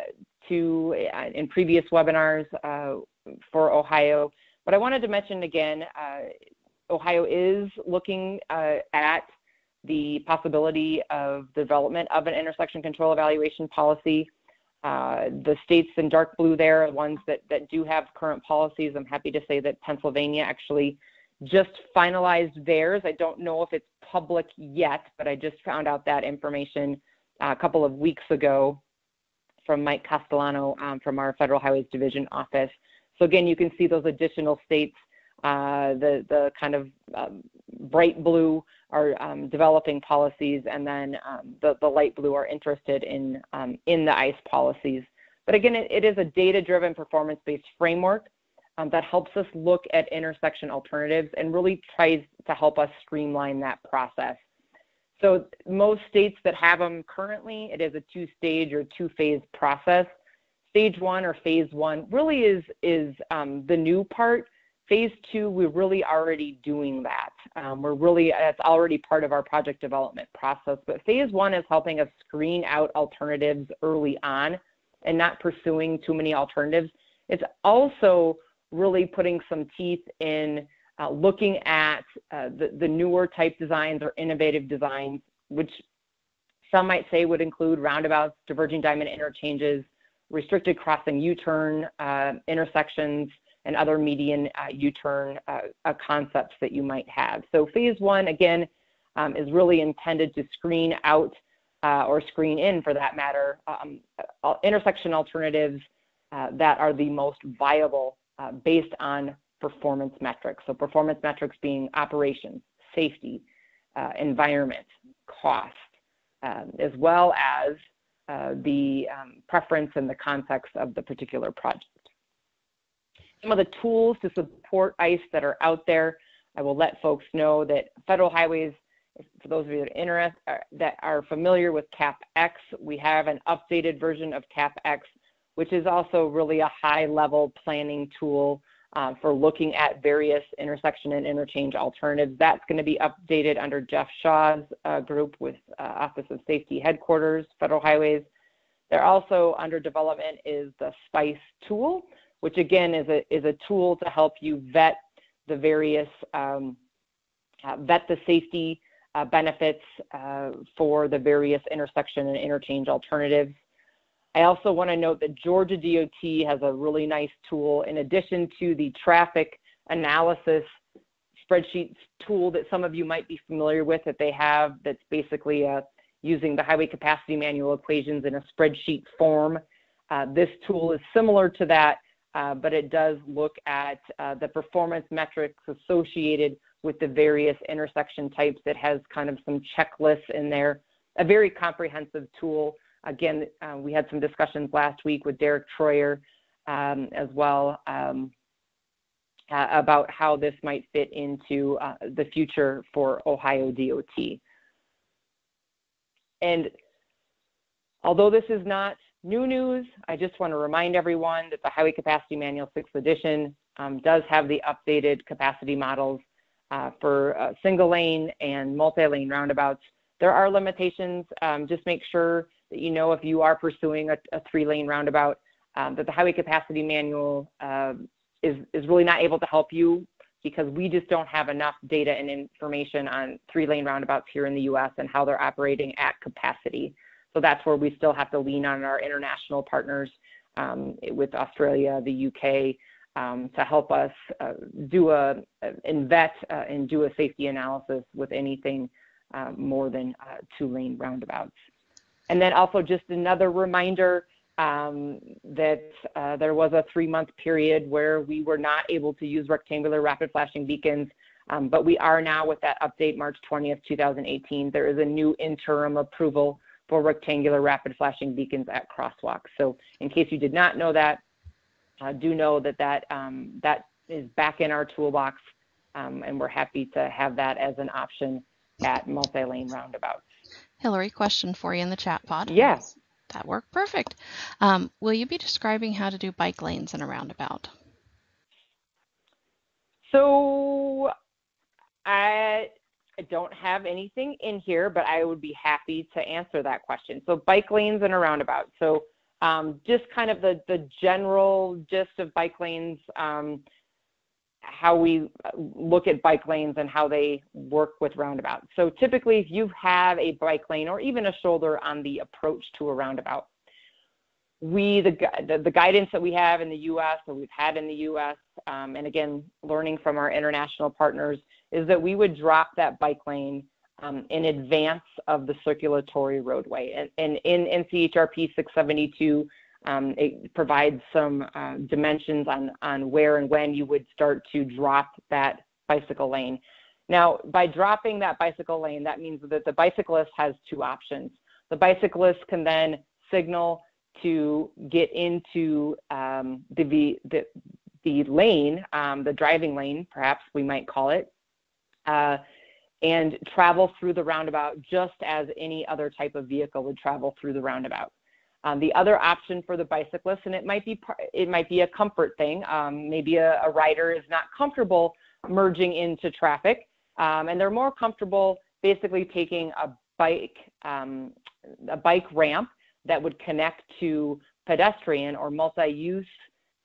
to uh, in previous webinars uh, for Ohio, but I wanted to mention again, uh, Ohio is looking uh, at the possibility of development of an intersection control evaluation policy. Uh, the states in dark blue there are ones that, that do have current policies. I'm happy to say that Pennsylvania actually just finalized theirs. I don't know if it's public yet, but I just found out that information uh, a couple of weeks ago from Mike Castellano um, from our Federal Highways Division office. So again, you can see those additional states, uh, the, the kind of um, bright blue are um, developing policies, and then um, the, the light blue are interested in, um, in the ICE policies. But again, it, it is a data-driven performance-based framework um, that helps us look at intersection alternatives and really tries to help us streamline that process. So most states that have them currently, it is a two-stage or two-phase process. Stage one or phase one really is, is um, the new part Phase two, we're really already doing that. Um, we're really, it's already part of our project development process. But phase one is helping us screen out alternatives early on and not pursuing too many alternatives. It's also really putting some teeth in uh, looking at uh, the, the newer type designs or innovative designs, which some might say would include roundabouts, diverging diamond interchanges, restricted crossing U-turn uh, intersections, and other median uh, U-turn uh, uh, concepts that you might have. So phase one, again, um, is really intended to screen out or screen in, for that matter, um, intersection alternatives that are the most viable based on performance metrics. So performance metrics being operations, safety, uh, environment, cost, um, as well as uh, the um, preference and the context of the particular project some of the tools to support ICE that are out there. I will let folks know that federal highways, for those of you that are, interested, uh, that are familiar with CapX, we have an updated version of CapX, which is also really a high-level planning tool uh, for looking at various intersection and interchange alternatives. That's going to be updated under Jeff Shaw's uh, group with uh, Office of Safety Headquarters, Federal Highways. They're also under development is the SPICE tool, which again is a, is a tool to help you vet the various, um, uh, vet the safety uh, benefits uh, for the various intersection and interchange alternatives. I also want to note that Georgia DOT has a really nice tool in addition to the traffic analysis spreadsheet tool that some of you might be familiar with that they have that's basically uh, using the highway capacity manual equations in a spreadsheet form. Uh, this tool is similar to that, uh, but it does look at uh, the performance metrics associated with the various intersection types. It has kind of some checklists in there, a very comprehensive tool. Again, uh, we had some discussions last week with Derek Troyer um, as well um, uh, about how this might fit into uh, the future for Ohio DOT. And although this is not New news, I just want to remind everyone that the Highway Capacity Manual 6th edition um, does have the updated capacity models uh, for uh, single lane and multi-lane roundabouts. There are limitations. Um, just make sure that you know if you are pursuing a, a three-lane roundabout um, that the Highway Capacity Manual uh, is, is really not able to help you because we just don't have enough data and information on three-lane roundabouts here in the U.S. and how they're operating at capacity. So that's where we still have to lean on our international partners um, with Australia, the UK, um, to help us uh, do a, and vet uh, and do a safety analysis with anything uh, more than uh, two lane roundabouts. And then also just another reminder um, that uh, there was a three-month period where we were not able to use rectangular rapid flashing beacons, um, but we are now with that update March 20th, 2018. There is a new interim approval for rectangular rapid flashing beacons at crosswalks. So in case you did not know that, uh, do know that that, um, that is back in our toolbox, um, and we're happy to have that as an option at multi-lane roundabouts.
Hillary, question for you in the chat pod.
Yes.
That worked perfect. Um, will you be describing how to do bike lanes in a roundabout?
So I don't have anything in here, but I would be happy to answer that question. So bike lanes and a roundabout. So um, just kind of the, the general gist of bike lanes, um, how we look at bike lanes and how they work with roundabouts. So typically if you have a bike lane or even a shoulder on the approach to a roundabout, we the, the, the guidance that we have in the U.S. or we've had in the U.S. Um, and again learning from our international partners is that we would drop that bike lane um, in advance of the circulatory roadway. And, and in NCHRP 672, um, it provides some uh, dimensions on, on where and when you would start to drop that bicycle lane. Now, by dropping that bicycle lane, that means that the bicyclist has two options. The bicyclist can then signal to get into um, the, the, the lane, um, the driving lane, perhaps we might call it, uh, and travel through the roundabout just as any other type of vehicle would travel through the roundabout. Um, the other option for the bicyclist, and it might be it might be a comfort thing. Um, maybe a, a, rider is not comfortable merging into traffic, um, and they're more comfortable basically taking a bike um, a bike ramp that would connect to pedestrian or multi-use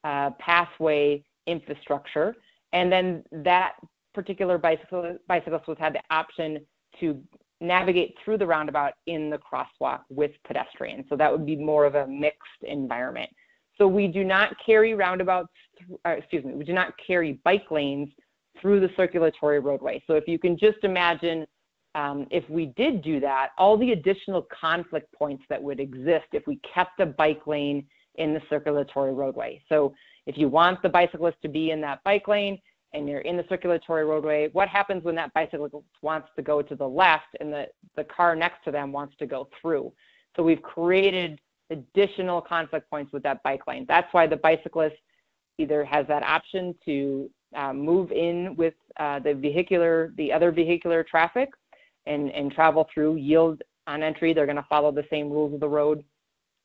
uh, pathway infrastructure, and then that particular bicycle, bicyclist would have the option to navigate through the roundabout in the crosswalk with pedestrians. So that would be more of a mixed environment. So we do not carry roundabouts, uh, excuse me, we do not carry bike lanes through the circulatory roadway. So if you can just imagine um, if we did do that, all the additional conflict points that would exist if we kept a bike lane in the circulatory roadway. So if you want the bicyclist to be in that bike lane, and you're in the circulatory roadway, what happens when that bicyclist wants to go to the left and the, the car next to them wants to go through? So we've created additional conflict points with that bike lane. That's why the bicyclist either has that option to uh, move in with uh, the vehicular, the other vehicular traffic and, and travel through, yield on entry. They're going to follow the same rules of the road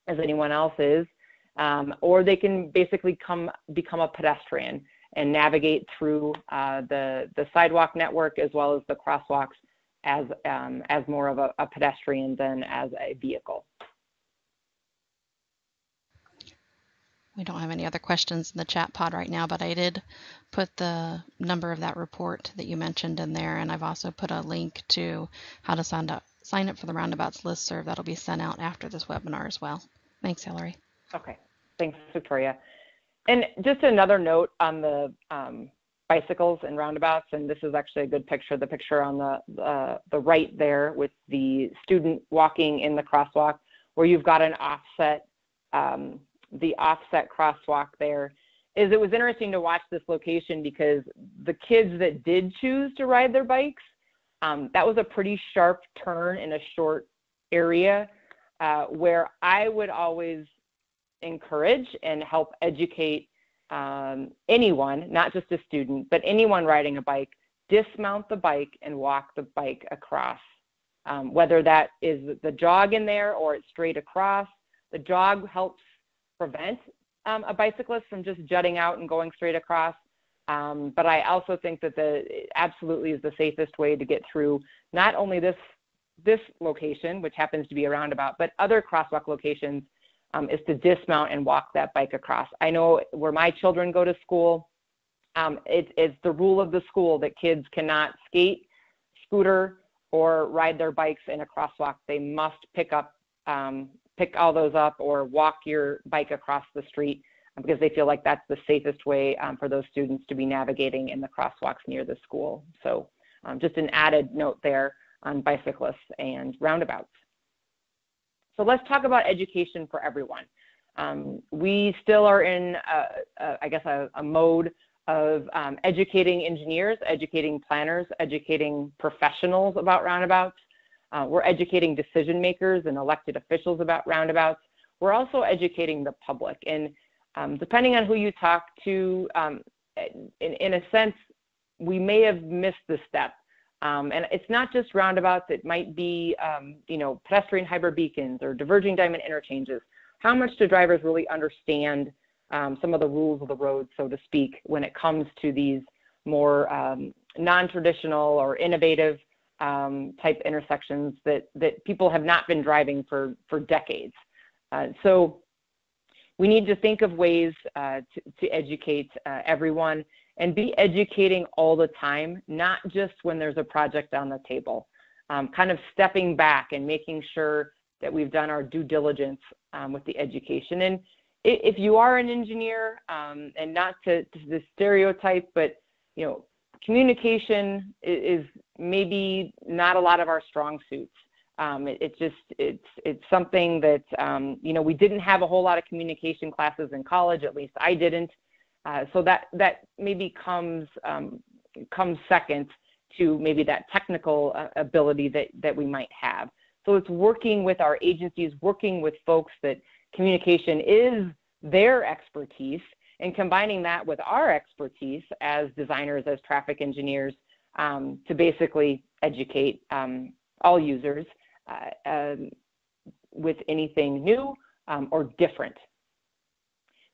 as anyone else is. Um, or they can basically come become a pedestrian and navigate through uh, the, the sidewalk network as well as the crosswalks as, um, as more of a, a pedestrian than as a vehicle.
We don't have any other questions in the chat pod right now, but I did put the number of that report that you mentioned in there, and I've also put a link to how to sign up, sign up for the Roundabouts listserv that'll be sent out after this webinar as well. Thanks, Hillary.
Okay. Thanks, Victoria. And just another note on the um, bicycles and roundabouts, and this is actually a good picture, the picture on the, uh, the right there with the student walking in the crosswalk, where you've got an offset, um, the offset crosswalk there, is it was interesting to watch this location because the kids that did choose to ride their bikes, um, that was a pretty sharp turn in a short area uh, where I would always encourage and help educate um, anyone, not just a student, but anyone riding a bike, dismount the bike and walk the bike across. Um, whether that is the jog in there or it's straight across, the jog helps prevent um, a bicyclist from just jutting out and going straight across. Um, but I also think that the absolutely is the safest way to get through not only this this location, which happens to be a roundabout, but other crosswalk locations um, is to dismount and walk that bike across. I know where my children go to school, um, it, it's the rule of the school that kids cannot skate, scooter, or ride their bikes in a crosswalk. They must pick up, um, pick all those up, or walk your bike across the street because they feel like that's the safest way um, for those students to be navigating in the crosswalks near the school. So um, just an added note there on bicyclists and roundabouts. So let's talk about education for everyone. Um, we still are in, a, a, I guess, a, a mode of um, educating engineers, educating planners, educating professionals about roundabouts. Uh, we're educating decision makers and elected officials about roundabouts. We're also educating the public. And um, depending on who you talk to, um, in, in, a sense, we may have missed the step. Um, and it's not just roundabouts, it might be, um, you know, pedestrian hybrid beacons or diverging diamond interchanges. How much do drivers really understand um, some of the rules of the road, so to speak, when it comes to these more um, non-traditional or innovative um, type intersections that, that people have not been driving for, for decades. Uh, so we need to think of ways uh, to, to, educate uh, everyone and be educating all the time, not just when there's a project on the table. Um, kind of stepping back and making sure that we've done our due diligence um, with the education. And if you are an engineer, um, and not to, to, the stereotype, but you know, communication is, maybe not a lot of our strong suits. Um, it, it, just it's it's something that um, you know we didn't have a whole lot of communication classes in college. At least I didn't. Uh, so that that maybe comes um, comes second to maybe that technical uh, ability that that we might have. So it's working with our agencies, working with folks that communication is their expertise and combining that with our expertise as designers, as traffic engineers, um, to basically educate um, all users uh, um, with anything new um, or different.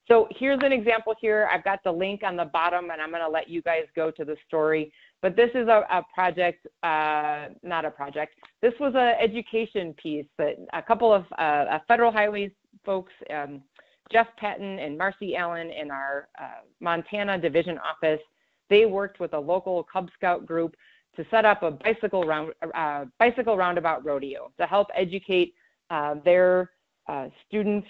So here's an example here. I've got the link on the bottom, and I'm going to let you guys go to the story. But this is a, a project, uh, not a project. This was an education piece that a couple of uh, federal highways folks, um, Jeff Patton and Marcy Allen in our uh, Montana division office, they worked with a local Cub Scout group to set up a bicycle round, uh, bicycle roundabout rodeo to help educate uh, their uh, students,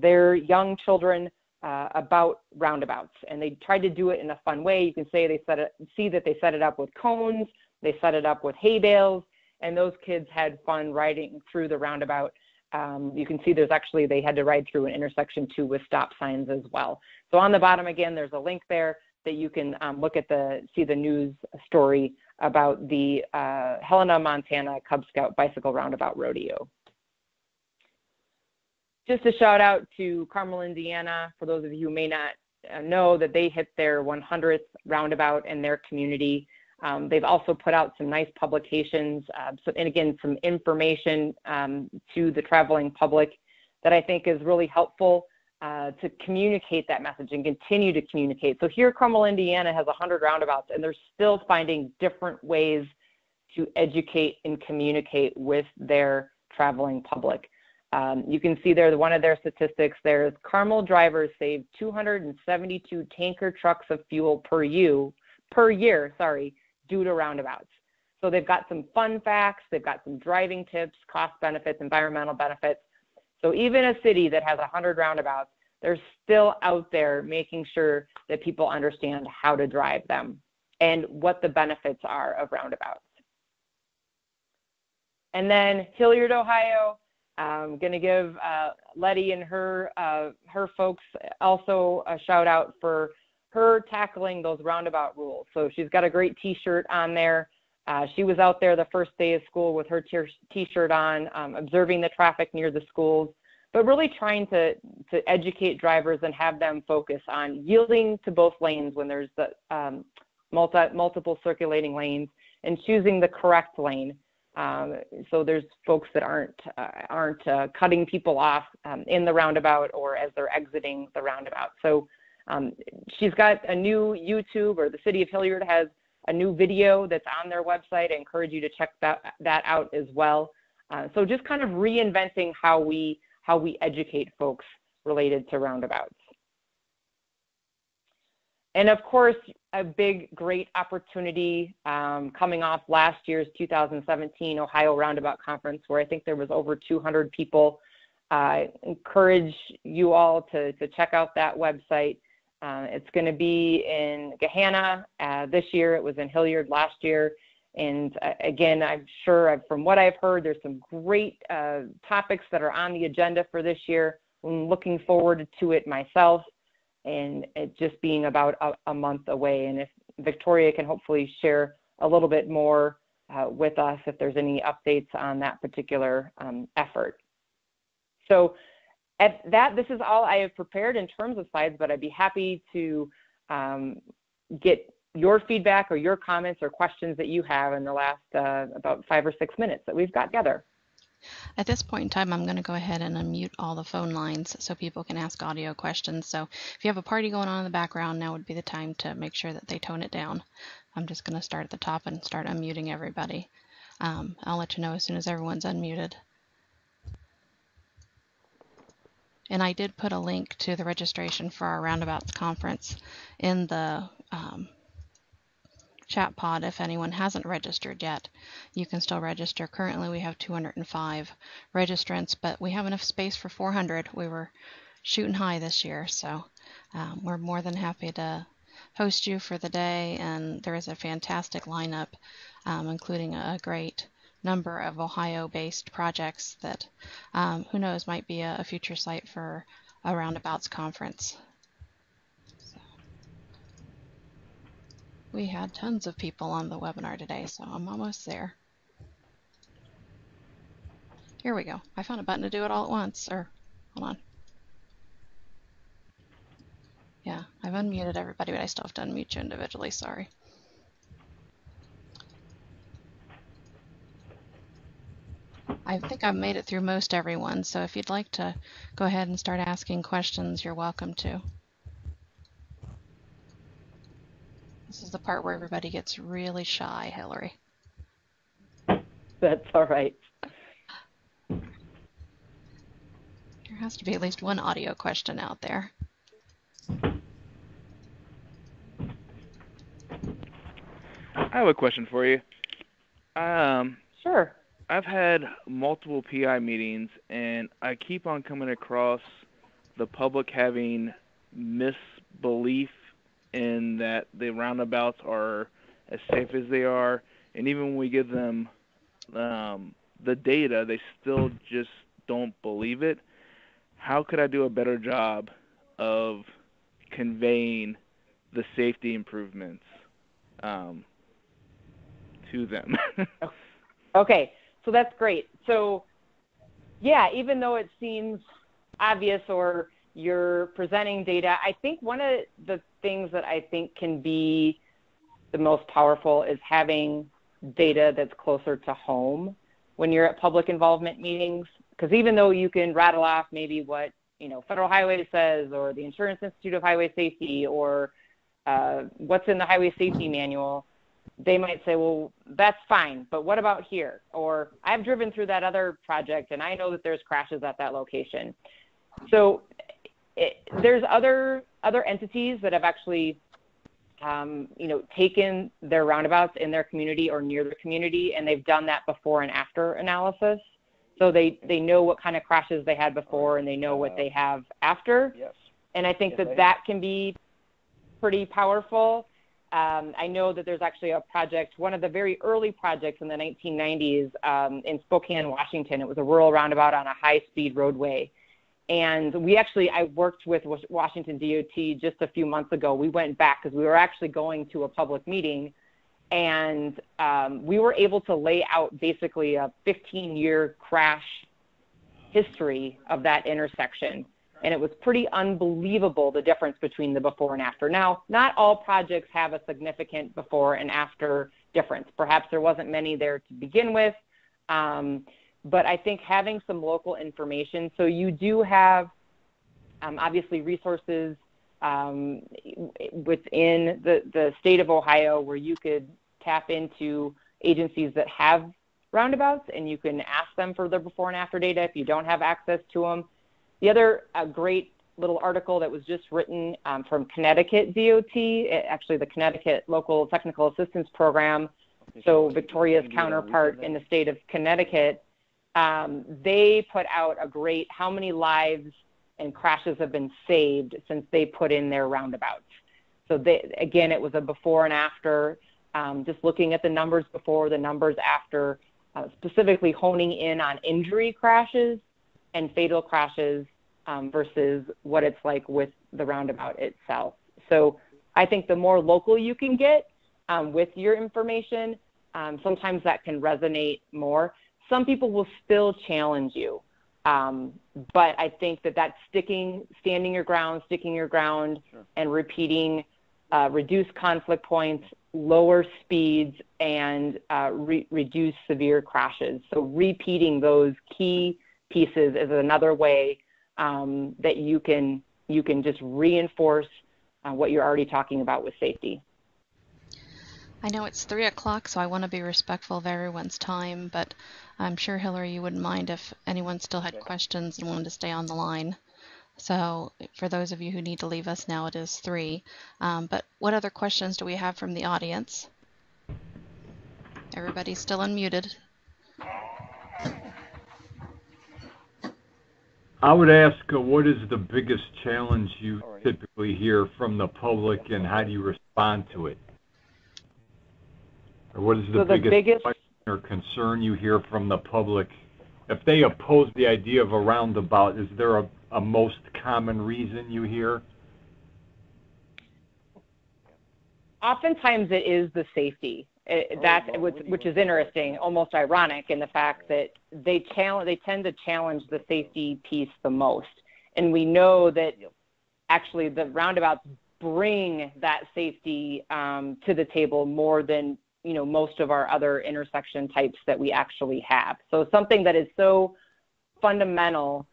their young children uh, about roundabouts. And they tried to do it in a fun way. You can say they set it, see that they set it up with cones, they set it up with hay bales, and those kids had fun riding through the roundabout um, you can see there's actually, they had to ride through an intersection too with stop signs as well. So on the bottom again, there's a link there that you can um, look at the, see the news story about the uh, Helena, Montana Cub Scout Bicycle Roundabout Rodeo. Just a shout out to Carmel, Indiana, for those of you who may not uh, know that they hit their 100th roundabout in their community. Um, they've also put out some nice publications, uh, so, and again, some information um, to the traveling public that I think is really helpful uh, to communicate that message and continue to communicate. So here, Carmel, Indiana has 100 roundabouts, and they're still finding different ways to educate and communicate with their traveling public. Um, you can see there one of their statistics there is Carmel drivers save 272 tanker trucks of fuel per you per year, sorry, due to roundabouts. So they've got some fun facts, they've got some driving tips, cost benefits, environmental benefits. So even a city that has 100 roundabouts, they're still out there making sure that people understand how to drive them and what the benefits are of roundabouts. And then Hilliard, Ohio, I'm going to give uh, Letty and her uh, her folks also a shout out for her tackling those roundabout rules. So she's got a great T-shirt on there. Uh, she was out there the first day of school with her T-shirt on, um, observing the traffic near the schools, but really trying to to educate drivers and have them focus on yielding to both lanes when there's the um, multi, multiple circulating lanes and choosing the correct lane. Um, so there's folks that aren't uh, aren't uh, cutting people off um, in the roundabout or as they're exiting the roundabout. So um, she's got a new YouTube, or the City of Hilliard has a new video that's on their website. I encourage you to check that, that out as well. Uh, so just kind of reinventing how we, how we educate folks related to roundabouts. And of course, a big, great opportunity um, coming off last year's 2017 Ohio Roundabout Conference, where I think there was over 200 people. I encourage you all to, to check out that website. Uh, it's going to be in Gahanna uh, this year. It was in Hilliard last year. And uh, again, I'm sure I've, from what I've heard, there's some great uh, topics that are on the agenda for this year. I'm looking forward to it myself, and it just being about a, a month away. And if Victoria can hopefully share a little bit more uh, with us if there's any updates on that particular um, effort. So at that, this is all I have prepared in terms of slides, but I'd be happy to um, get your feedback or your comments or questions that you have in the last uh, about five or six minutes that we've got together.
At this point in time, I'm going to go ahead and unmute all the phone lines so people can ask audio questions. So if you have a party going on in the background, now would be the time to make sure that they tone it down. I'm just going to start at the top and start unmuting everybody. Um, I'll let you know as soon as everyone's unmuted. And I did put a link to the registration for our Roundabouts conference in the um, chat pod if anyone hasn't registered yet. You can still register. Currently, we have 205 registrants, but we have enough space for 400. We were shooting high this year, so um, we're more than happy to host you for the day. And there is a fantastic lineup, um, including a great number of Ohio-based projects that, um, who knows, might be a, a, future site for a roundabouts conference. We had tons of people on the webinar today, so I'm almost there. Here we go. I found a button to do it all at once, or hold on. Yeah, I've unmuted everybody, but I still have to unmute you individually, sorry. I think I've made it through most everyone, so if you'd like to go ahead and start asking questions, you're welcome to. This is the part where everybody gets really shy, Hillary.
That's all right.
There has to be at least one audio question out there.
I have a question for you. Um,
sure.
I've had multiple PI meetings, and I keep on coming across the public having misbelief in that the roundabouts are as safe as they are, and even when we give them um, the data, they still just don't believe it. How could I do a better job of conveying the safety improvements um, to them?
okay, so that's great. So, yeah, even though it seems obvious or you're presenting data, I think one of the things that I think can be the most powerful is having data that's closer to home when you're at public involvement meetings. Because even though you can rattle off maybe what you know Federal Highway says, or the Insurance Institute of Highway Safety, or uh, what's in the Highway Safety Manual, they might say, well, that's fine, but what about here? Or I've driven through that other project and I know that there's crashes at that location. So it, there's other other entities that have actually, um, you know, taken their roundabouts in their community or near the community, and they've done that before and after analysis. So they they know what kind of crashes they had before, and they know what they have after.
Yes.
And I think
yes,
that that can be pretty powerful. Um, I know that there's actually a project, one of the very early projects in the 1990s um, in Spokane, Washington. It was a rural roundabout on a high-speed roadway. And we actually, I worked with Washington DOT just a few months ago. We went back because we were actually going to a public meeting and um, we were able to lay out basically a 15 year crash history of that intersection and it was pretty unbelievable the difference between the before and after. Now, not all projects have a significant before and after difference. Perhaps there wasn't many there to begin with, um, but I think having some local information, so you do have um, obviously resources um, within the, the state of Ohio where you could tap into agencies that have roundabouts and you can ask them for their before and after data if you don't have access to them. The other uh, great little article that was just written um, from Connecticut DOT, actually the Connecticut Local Technical Assistance Program, so Victoria's counterpart in the state of Connecticut, um, they put out a great how many lives and crashes have been saved since they put in their roundabouts. So they, again, it was a before and after. um, just looking at the numbers before, the numbers after, uh, specifically honing in on injury crashes and fatal crashes um, versus what it's like with the roundabout itself. So I think the more local you can get um, with your information, um, sometimes that can resonate more. Some people will still challenge you. Um, but I think that that's sticking, standing your ground, sticking your ground, sure. and repeating uh, reduce conflict points, lower speeds, and uh, re- reduce severe crashes. So repeating those key pieces is another way um, that you can you can just reinforce uh, what you're already talking about with safety.
I know it's three o'clock, so I want to be respectful of everyone's time, but I'm sure Hillary, you wouldn't mind if anyone still had questions and wanted to stay on the line. So for those of you who need to leave us now, it is three. Um, but what other questions do we have from the audience? Everybody's still unmuted.
I would ask, uh, what is the biggest challenge you typically hear from the public, and how do you respond to it? Or what is the,
so
biggest,
biggest
or concern you hear from the public? If they oppose the idea of a roundabout, is there a, a most common reason you hear?
Oftentimes it is the safety. It, that which, which is interesting, almost ironic in the fact that they challenge, they tend to challenge the safety piece the most, and we know that actually the roundabouts bring that safety um, to the table more than you know most of our other intersection types that we actually have. So something that is so fundamental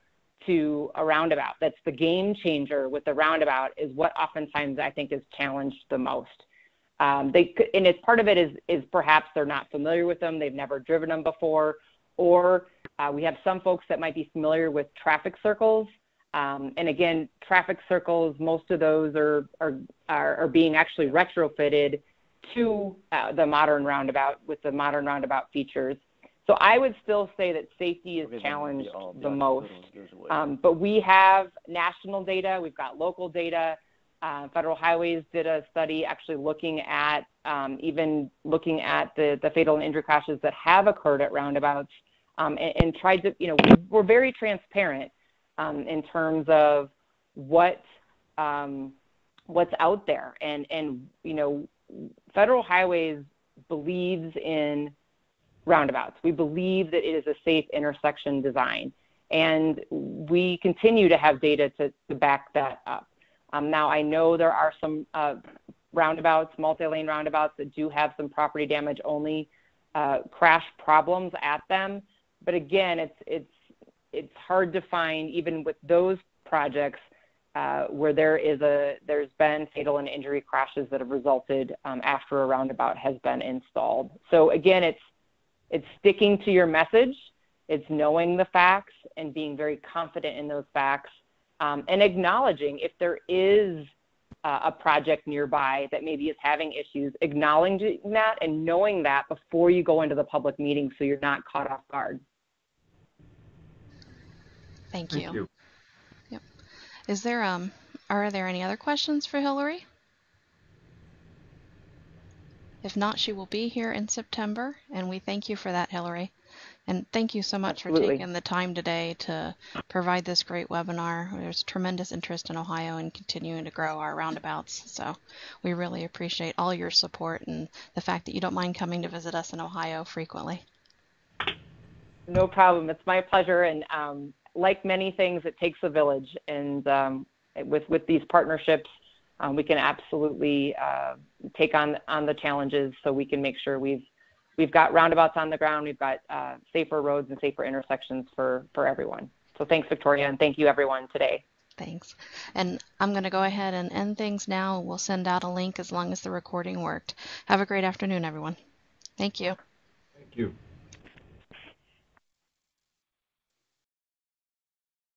to a roundabout, that's the game changer with the roundabout, is what oftentimes I think is challenged the most. Um, they and it's part of it is is perhaps they're not familiar with them, they've never driven them before, or uh, we have some folks that might be familiar with traffic circles. Um, and again, traffic circles, most of those are are are, are being actually retrofitted to uh, the modern roundabout with the modern roundabout features. So I would still say that safety is challenged the most. Um, but we have national data, we've got local data. Uh, Federal Highways did a study actually looking at um, even looking at the, the fatal and injury crashes that have occurred at roundabouts um, and, and, tried to, you know, we're very transparent um, in terms of what um, what's out there and and you know Federal Highways believes in roundabouts. We believe that it is a safe intersection design, and we continue to have data to, to back that up. Um, now, I know there are some uh, roundabouts, multi-lane roundabouts that do have some property damage only uh, crash problems at them, but again, it's it's it's hard to find even with those projects uh, where there is a there's been fatal and injury crashes that have resulted um, after a roundabout has been installed. So again, it's it's sticking to your message, it's knowing the facts and being very confident in those facts, um, and acknowledging if there is uh, a project nearby that maybe is having issues, acknowledging that and knowing that before you go into the public meeting, so you're not caught off guard.
Thank you. Thank you. Is there um are there any other questions for Hillary? If not, she will be here in September, and we thank you for that, Hillary. And thank you so much Absolutely. for taking the time today to provide this great webinar. There's tremendous interest in Ohio and continuing to grow our roundabouts. So we really appreciate all your support and the fact that you don't mind coming to visit us in Ohio frequently.
No problem. It's my pleasure. And um, like many things, it takes a village, and um, with with these partnerships, um, we can absolutely uh, take on on the challenges, so we can make sure we've we've got roundabouts on the ground, we've got uh, safer roads and safer intersections for for everyone. So thanks, Victoria, and thank you everyone today.
Thanks. And I'm going to go ahead and end things now. We'll send out a link as long as the recording worked. Have a great afternoon, everyone. Thank you.
Thank you.